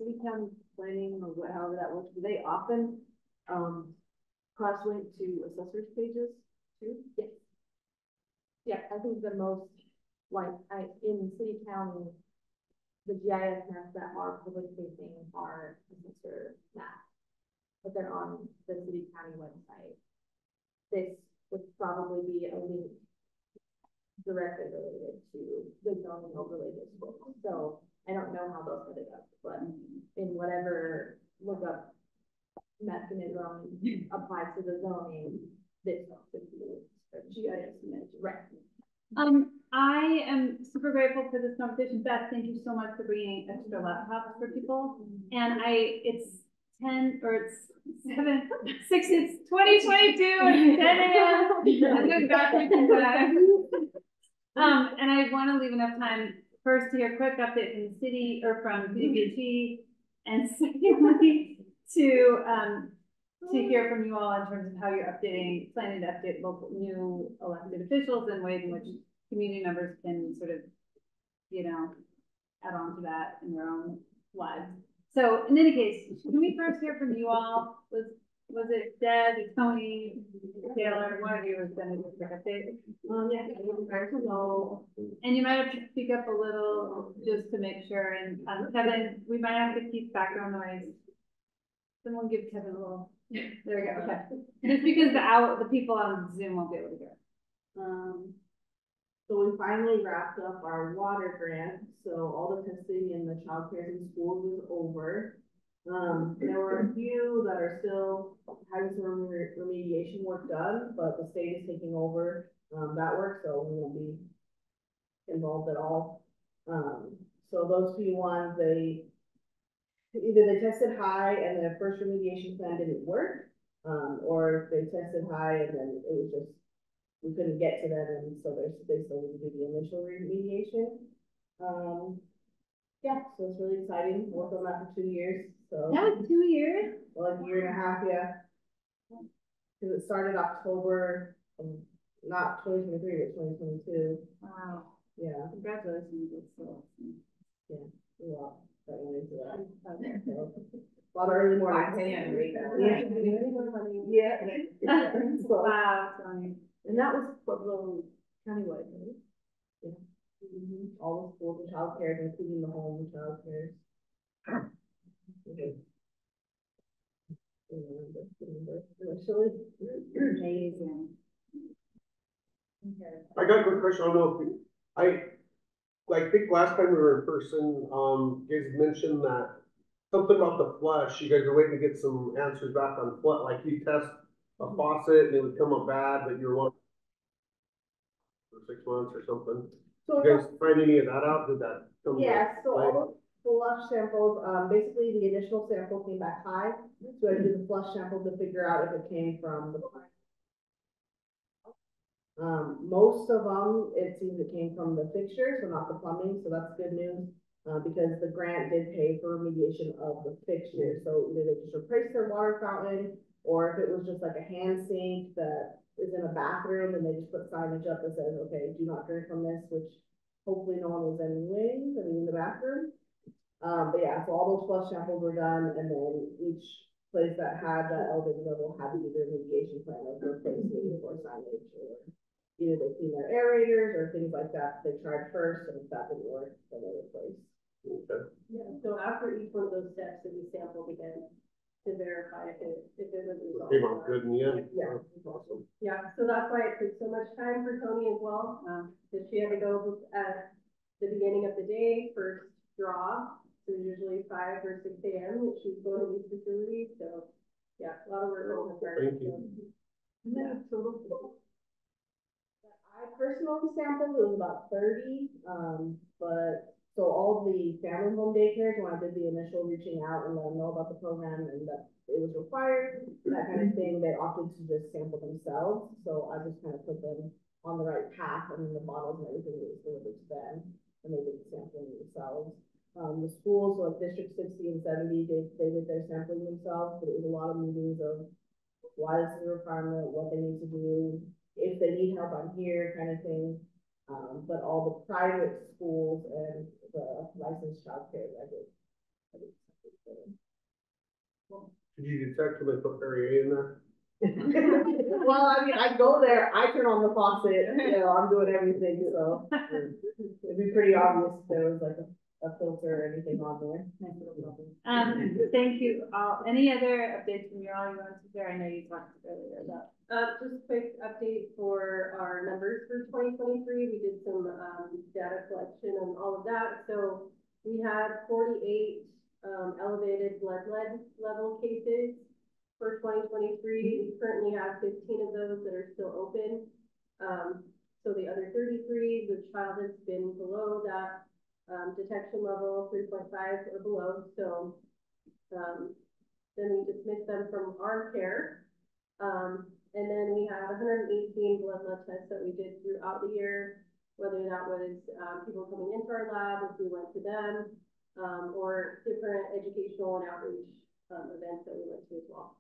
city county planning or wha- however that works, do they often, um, cross-link to assessors pages too? Yes. Yeah, I think the most, like, I, in city county, the GIS maps that are public facing are assessor maps. But they're on the city county website. This would probably be a link directly related to the zoning overlay district. So I don't know how they'll set it up, but in whatever lookup mechanism applies to the zoning, this would be a GIS image, right? Um, I am super grateful for this conversation. Beth, thank you so much for bringing extra laptops for people. And I, it's ten, or it's seven, six, it's twenty twenty-two, and ten AM. I'm going backwards in time. Um, and I want to leave enough time first to hear a quick update from the city, or from CDBG. And secondly, to, um, to hear from you all in terms of how you're updating, planning to update local, new elected officials and ways in which community members can sort of, you know, add on to that in their own lives. So in any case, can we first hear from you all? Was, was it Deb, Tony, Taylor, one of you was gonna do a quick? Um, yeah, And you might have to speak up a little just to make sure, and, um, Kevin, we might have to keep background noise. Someone give Kevin a little, Yeah. there we go, okay. Just because the hour, the people on Zoom won't be able to hear. um, so we finally wrapped up our water grant, so all the testing in the childcare in schools is over. Um, there were a few that are still having some remedi- remediation work done, but the state is taking over, um, that work, so we won't be involved at all. Um, so those few ones, they either they tested high and the first remediation plan didn't work, um, or they tested high and then it was just, we couldn't get to them, and so they still need to do the initial remediation. Um, yeah, so it's really exciting, worked on that for two years, so. That was two years? Well, Like a year and a half, yeah. Cause it started October, um, not twenty twenty-three, but twenty twenty-two, Wow. yeah, Congratulations, that's so yeah, a lot that went into that. A lot of early morning. Five a.m. Yeah. Yeah. So- Wow, Tony. And that was Pueblo countywide, right? Yeah. Mhm. All the schools and child care, including the home childcare. Initially. Amazing. I got a quick question, I don't know if, you- I, I think last time we were in person, um, you guys mentioned that something about the flush, you guys are waiting to get some answers back on flush, like you test a faucet and it would come up bad, but you're one for six months or something. So You guys find any of that out? Did that come? Yeah, so late? all the flush samples, um, basically the initial sample came back high, so I did the flush sample to figure out if it came from the. Um, most of them, it seems it came from the fixture, so not the plumbing, so that's good news. Uh, because the grant did pay for remediation of the fixture, so either they just replaced their water fountain, or if it was just like a hand sink that is in a bathroom and they just put signage up that says, okay, do not drink from this, which hopefully no one was anyways, I mean, in the bathroom. Um, but yeah, so all those flush samples were done, and then each place that had that elevated level had to do their remediation plan of replacing or signage, or either they clean their aerators or things like that, they tried first, and if that didn't work, then they replaced. Okay. Yeah, so after each one of those steps, that we sampled again to verify if it, if it was resolved. Came out good in the end? Yeah. Awesome. Yeah, so that's why it took so much time for Tony as well, um, that she had to go at the beginning of the day, first draw. So usually five or six AM that she's going to these facilities, so, yeah, a lot of work on the part. Thank you. And then total. I personally sampled, it was about thirty, um, but, so all the family home daycares, when I did the initial reaching out and let them know about the program and that it was required, that kind of thing, they opted to just sample themselves, so I just kind of put them on the right path, and then the bottles and everything was delivered to them, and they did the sampling themselves. Um, the schools, so like District sixty and seventy, they, they did their sampling themselves, but it was a lot of meetings of why this is a requirement, what they need to do, if they need help, I'm here, kind of thing. Um, but all the private schools and the licensed childcare, I did. I did. Did you detect when they put Perrier in there? Well, I mean, I go there, I turn on the faucet, you know, I'm doing everything, so it'd be pretty obvious there was like a, a filter or anything on there. Um, thank you all. Any other updates from you all you want to share? I know you talked earlier about. Uh, just a quick update for our numbers for twenty twenty-three. We did some, um, data collection and all of that. So we had forty-eight, um, elevated blood lead level cases for twenty twenty-three. We currently have fifteen of those that are still open. Um, so the other thirty-three, the child has been below that, um, detection level, three point five or below. So, um, then we dismiss them from our care. Um, and then we have hundred and eighteen blood lead tests that we did throughout the year, whether that was, um, people coming into our lab, if we went to them, um, or different educational and outreach, um, events that we went to as well.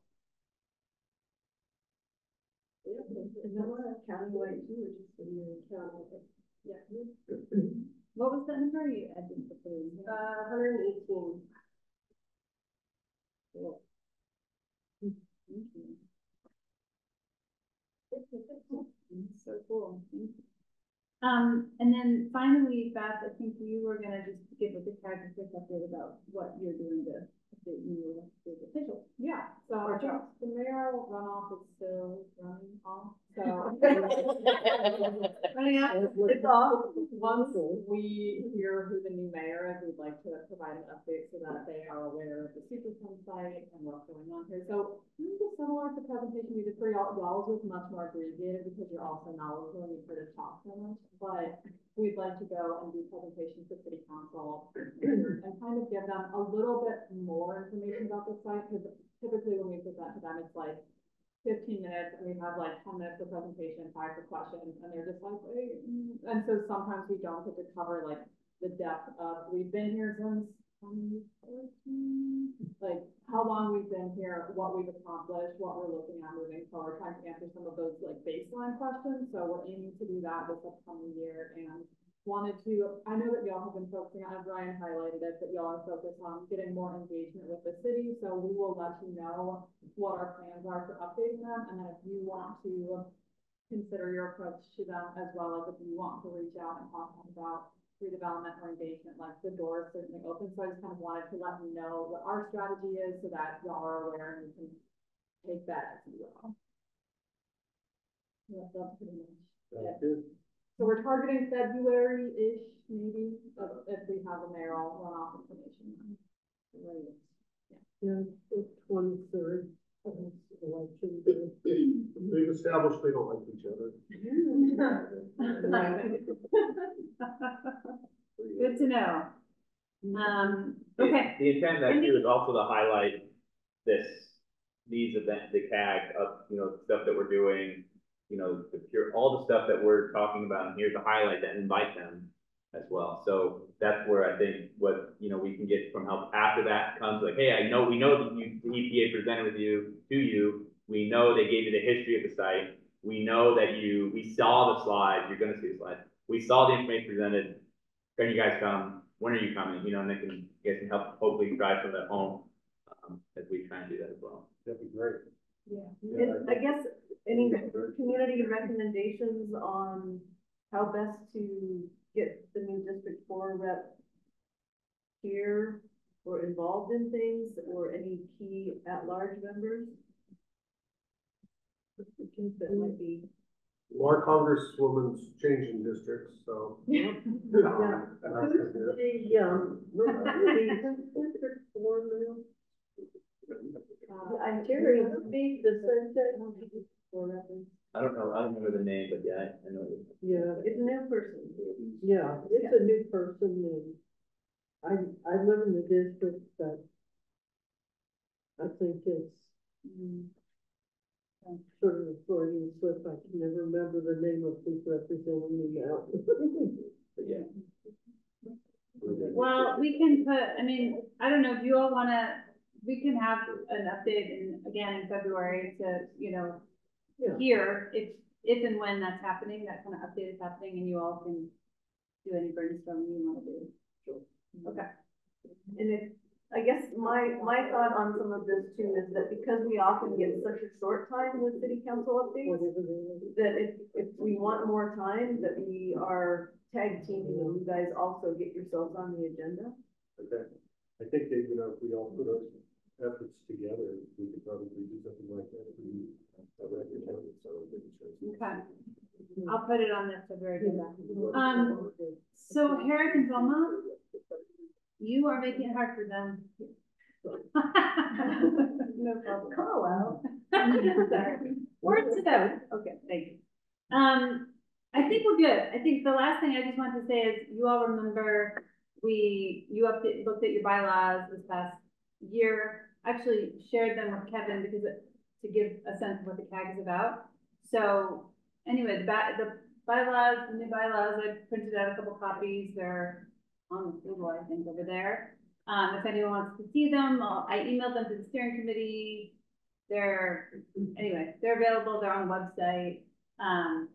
Yeah, Is that one countywide too, or just for you? county, yeah, What was that number you, I didn't put it in here. uh, hundred and eighteen. Thank you. So cool. Um, and then finally, Beth, I think you were gonna just give us a quick update about what you're doing to update new officials. Yeah, so Or I think jobs. the mayoral runoff is still running off, So. It's off. Once we hear who the new mayor is, we'd like to provide an update so that they are aware of the Superfund site and what's going on here. So this is similar to the presentation we did for y'all, y'all's was much more abbreviated because you're also knowledgeable and you've heard us talk so much. But we'd like to go and do presentations to city council and kind of give them a little bit more information about the site, because typically when we present to them, it's like fifteen minutes, and we have like ten minutes for presentation, five for questions, and they're just like, wait. mm. And so sometimes we don't get to cover like the depth of, we've been here since 2014, like how long we've been here, what we've accomplished, what we're looking at moving forward, trying to answer some of those like baseline questions. So we're aiming to do that this upcoming year and wanted to, I know that y'all have been focusing on, as Ryan highlighted it, that y'all are focused on getting more engagement with the city. So we will let you know what our plans are for updating them. And then if you want to consider your approach to them as well as if you want to reach out and talk about redevelopment or engagement, like the door is certainly open. So I just kind of wanted to let you know what our strategy is so that y'all are aware and you can take that as you will. That's pretty much it. Good. So we're targeting February-ish, maybe, of- if we have a mayoral runoff information. Right. Yeah, the twenty-third, election day. They've established they don't like each other. Good to know. Um, okay. The intent of that too is also to highlight this, these events, the CAG of, you know, stuff that we're doing, you know, the pure, all the stuff that we're talking about in here to highlight that invite them as well. So that's where I think what, you know, we can get from help after that comes like, hey, I know, we know that you, the EPA presented with you, to you. We know they gave you the history of the site. We know that you, we saw the slides, you're gonna see the slides. We saw the information presented. Can you guys come? When are you coming? You know, and they can, you guys can help hopefully drive some of that home, um, as we try and do that as well. That'd be great. Yeah, Yeah, I guess any community recommendations on how best to get the new District Four rep here or involved in things, or any key at-large members? I think that might be. Our congresswoman's changing districts, so. Yeah. The, um, the District Four now. Uh, I'm Terry, speak the sunset. I don't know, I don't remember the name, but yeah, I- I know. it. Yeah, It's a new person. yeah, it's a new person and I, I live in the district, but I think it's mm, I'm sort of a Freudian slip. I can never remember the name of who's representing me now. But yeah. Well, we can put, I mean, I don't know, if you all wanna, we can have an update in, again, in February to, you know, Yeah. here, if, if and when that's happening, that kind of update is happening, and you all can do any brainstorming you wanna do. Sure. Okay. And if, I guess my, my thought on some of this too is that because we often get such a short time with city council updates, that if, if we want more time, that we are tag teaming and you guys also get yourselves on the agenda. Okay. I think that, you know, if we all put our efforts together, we could probably do something like that if we. record it, so it didn't show. Okay. I'll put it on the February agenda. Um, so Herrick and Velma, you are making it hard for them. No problem. Call out. Sorry. Words to them. Okay, thank you. Um, I think we're good. I think the last thing I just want to say is you all remember we, you update, looked at your bylaws this past year. Actually shared them with Kevin because it, to give a sense of what the CAG is about. So anyway, the ba- the bylaws, the new bylaws, I printed out a couple copies. They're on the table, I think, over there. Um, if anyone wants to see them, I'll- I emailed them to the steering committee. They're, anyway, they're available, they're on the website. Um.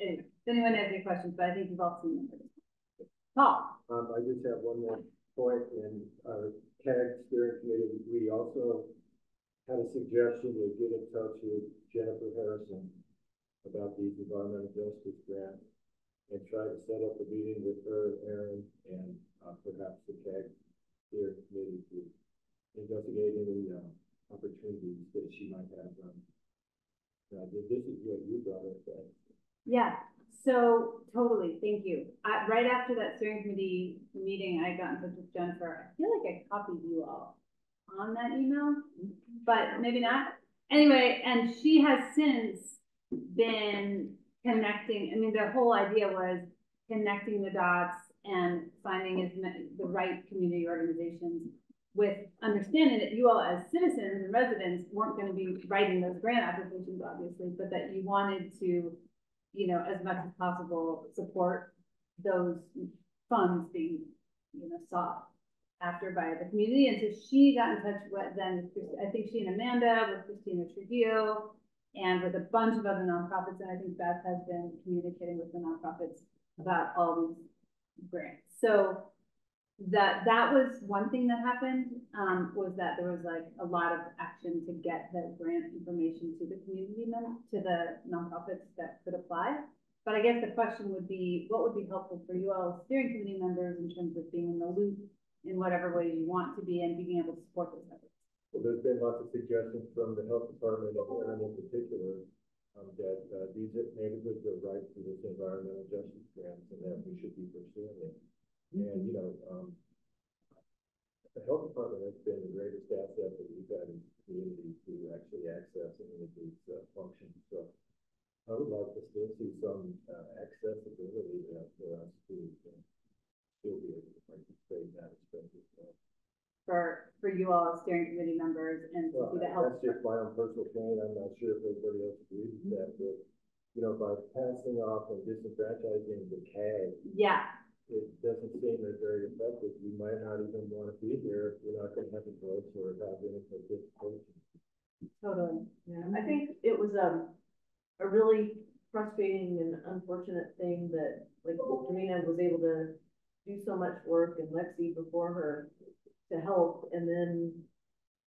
If anyone has any questions, but I think you've all seen them. Paul, Um, I just have one more point in our CAG steering committee, we also had a suggestion to get in touch with Jennifer Harrison about these environmental justice grants and try to set up a meeting with her, Aaron, and, uh, perhaps the CAG steering committee to investigate any, uh, opportunities that she might have, um, Now, this is what you brought up? Yeah, so totally, thank you. I, right after that steering committee meeting, I got in touch with Jennifer. I feel like I copied you all on that email, but maybe not. Anyway, and she has since been connecting, I mean, the whole idea was connecting the dots and finding as many, the right community organizations with understanding that you all as citizens and residents weren't gonna be writing those grant applications, obviously, but that you wanted to, you know, as much as possible, support those funds being, you know, sought after by the community. And so she got in touch with then, I think she and Amanda with Christina Trujillo and with a bunch of other nonprofits. And I think Beth has been communicating with the nonprofits about all these grants. So that that was one thing that happened um, was that there was like a lot of action to get the grant information to the community mem- to the nonprofits that could apply. But I guess the question would be, what would be helpful for you all steering committee members in terms of being in the loop in whatever way you want to be and being able to support those efforts? Well, there's been lots of suggestions from the health department Aaron in particular, um, that, uh, these neighborhoods are right for this environmental justice grants and that we should be pursuing it. And, you know, um, the health department has been the greatest asset that we've had in the community to actually access any of these, uh, functions. So I would like to still see some, uh, accessibility there for us to, uh, still be able to participate in that expensive stuff. For for you all as steering committee members and to Well, see the help. that's just my own personal feeling, I'm not sure if everybody else agrees with that, but, you know, by passing off and disenfranchising the CAG, Yeah, it doesn't seem as very effective, You might not even wanna be here if we're not gonna have a voice or have any participation. totally. Yeah, I think it was, um, a really frustrating and unfortunate thing that, like, Dorina was able to do so much work and Lexi before her to help, and then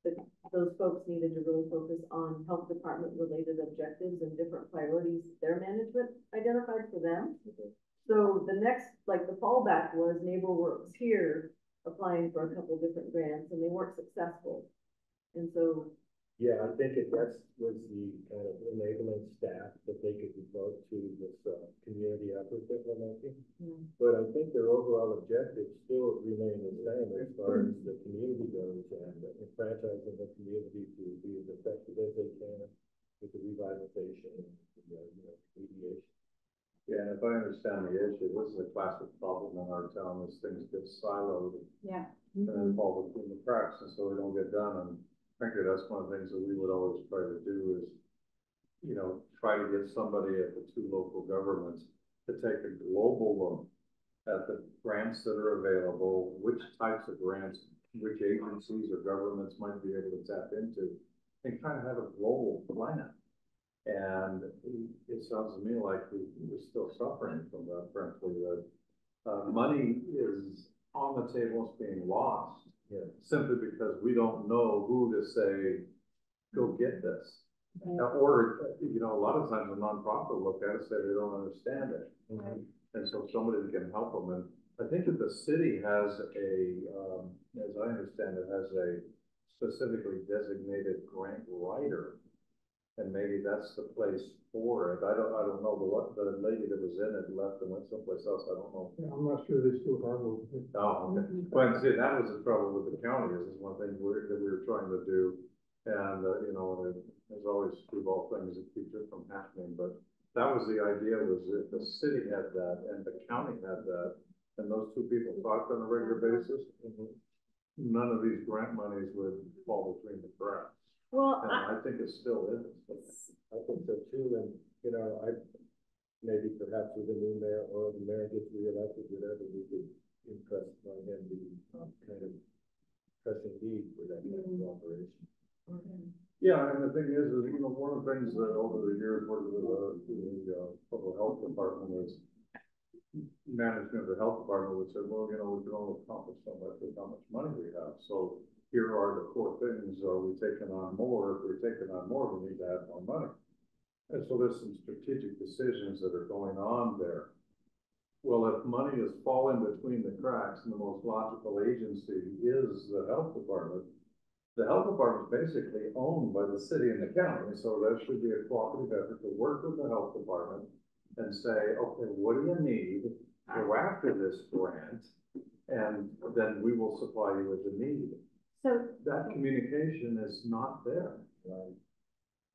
the, those folks needed to really focus on health department related objectives and different priorities their management identified for them. So the next, like, the fallback was Neighbor Works here applying for a couple different grants, and they weren't successful. And so Yeah, I think if that's, was the kind of enabling staff that they could devote to this, uh, community effort that we're making. But I think their overall objectives still remain the same as far as the community goes and enfranchising the community to be as effective as they can with the revitalization and, the, uh, you know, mediation. Yeah, and if I understand the issue, this is a classic problem in our town, is things get siloed Yeah. and then fall between the cracks, and so they don't get done, and frankly, that's one of the things that we would always try to do is, you know, try to get somebody at the two local governments to take a global look at the grants that are available, which types of grants, which agencies or governments might be able to tap into, and kind of have a global plan. And it sounds to me like we, we're still suffering from that, frankly, that, uh, money is on the table, it's being lost. Yeah. Simply because we don't know who to say, go get this. Or, you know, a lot of times a nonprofit will look at it, say they don't understand it. And so somebody can help them, and I think that the city has a, um, as I understand it, has a specifically designated grant writer. And maybe that's the place for it, I don't, I don't know, the the lady that was in it left and went someplace else, I don't know. I'm not sure they still have those. Oh, okay, but see, that was the trouble with the county, is one thing we're, that we were trying to do. And, uh, you know, and it- there's always screwball things that keep it from happening, but that was the idea, was if the city had that and the county had that, and those two people talked on a regular basis, none of these grant monies would fall between the cracks. Well, And I think it still is. I think so too, and, you know, I, maybe perhaps with a new mayor or the mayor gets reelected, whatever, we could impress on him the, um, kind of pressing need for that kind of cooperation. Yeah, and the thing is, is, you know, one of the things that over the years, working with the, the, uh, public health department is management of the health department would say, well, you know, we can only accomplish so much with how much money we have. So here are the four things. Are we taking on more? If we're taking on more, we need to add more money. And so there's some strategic decisions that are going on there. Well, if money is falling between the cracks and the most logical agency is the health department, the health department is basically owned by the city and the county, so that should be a cooperative effort to work with the health department and say, okay, what do you need? Go after this grant, and then we will supply you with the need. So, That communication is not there. Right.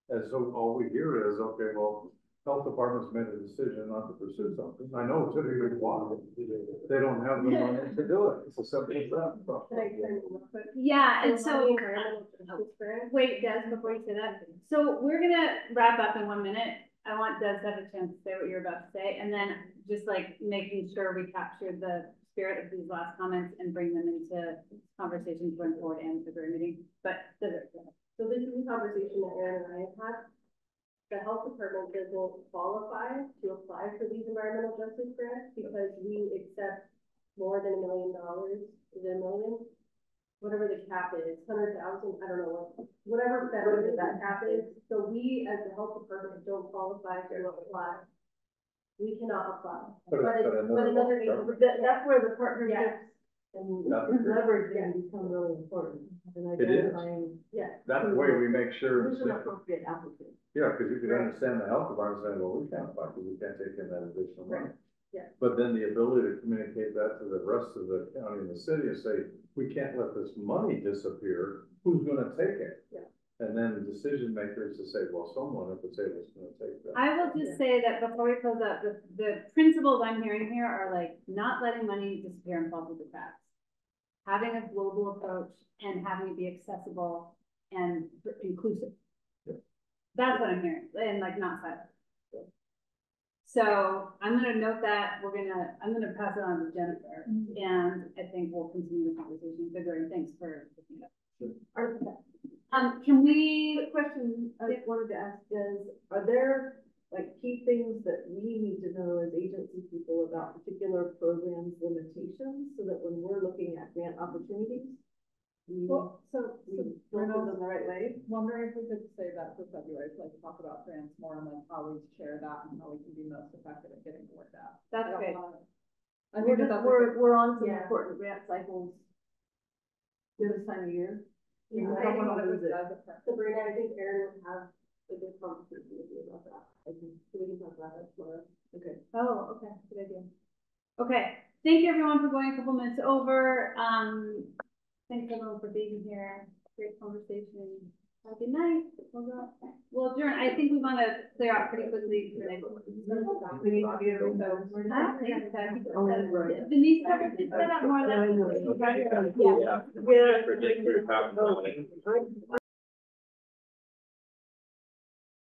And so all we hear is, okay, well, health department's made a decision not to pursue something. I know typically why. They don't have the money to do it. It's a simple as that. yeah, and So so, money for animal justice grant? wait, Des, before you say that, so we're gonna wrap up in one minute. I want Des to have a chance to say what you're about to say, and then just like making sure we capture the spirit of these last comments and bring them into conversations going forward and the very meeting, but. So this is a conversation that Aaron and I have had. The health department doesn't qualify to apply for these environmental justice grants because we accept more than a million dollars, is it a million? Whatever the cap is, hundred thousand, I don't know what, whatever federal that cap is, so we as the health department don't qualify to apply. We cannot apply. But- But it's, but but another- another. That, that's where the partnerships Yeah. and That's true. leveraging become really important. And It is. identifying Yeah. That's the way we make sure. Who's an appropriate applicant? Yeah, because you could understand the health department saying, well, we can't apply, because we can't take in that additional money. Yeah. But then the ability to communicate that to the rest of the county and the city and say, we can't let this money disappear, who's gonna take it? Yeah. And then the decision makers to say, well, someone at the table is gonna take that. I will just say that before we close up, the, the principles I'm hearing here are like not letting money disappear and fall through the cracks. Having a global approach and having it be accessible and inclusive. That's what I'm hearing, and like not silent. So I'm gonna note that, we're gonna, I'm gonna pass it on to Jennifer, mm-hmm. and I think we'll continue the conversation, figuring, thanks for looking it up. Um, can we, Question I wanted to ask is, are there like key things that we need to know as agency people about particular programs limitations so that when we're looking at grant opportunities? We, Well, so, we so them the right way? wondering if we could save that for February, to like talk about grants more and like how we share that and how we can be most effective at getting the word out. That's I don't good. wanna- I We're, just- we're, we're on some Yeah. important grant cycles. This time of year. Yeah, I I don't wanna that lose it. Sabrina, I think Aaron would have a good conversation with you about that. I think, so we can talk about that tomorrow. Okay. Oh, okay, good idea. Okay, thank you everyone for going a couple minutes over. Um, thanks everyone for being here. Great conversation. Have a good night. We'll go. We'll adjourn. I think we want to clear out pretty quickly. for next. We need to be able to. I think so. Denise covered this set up more than. Yeah. Yeah. Yeah. Predict your top. I'm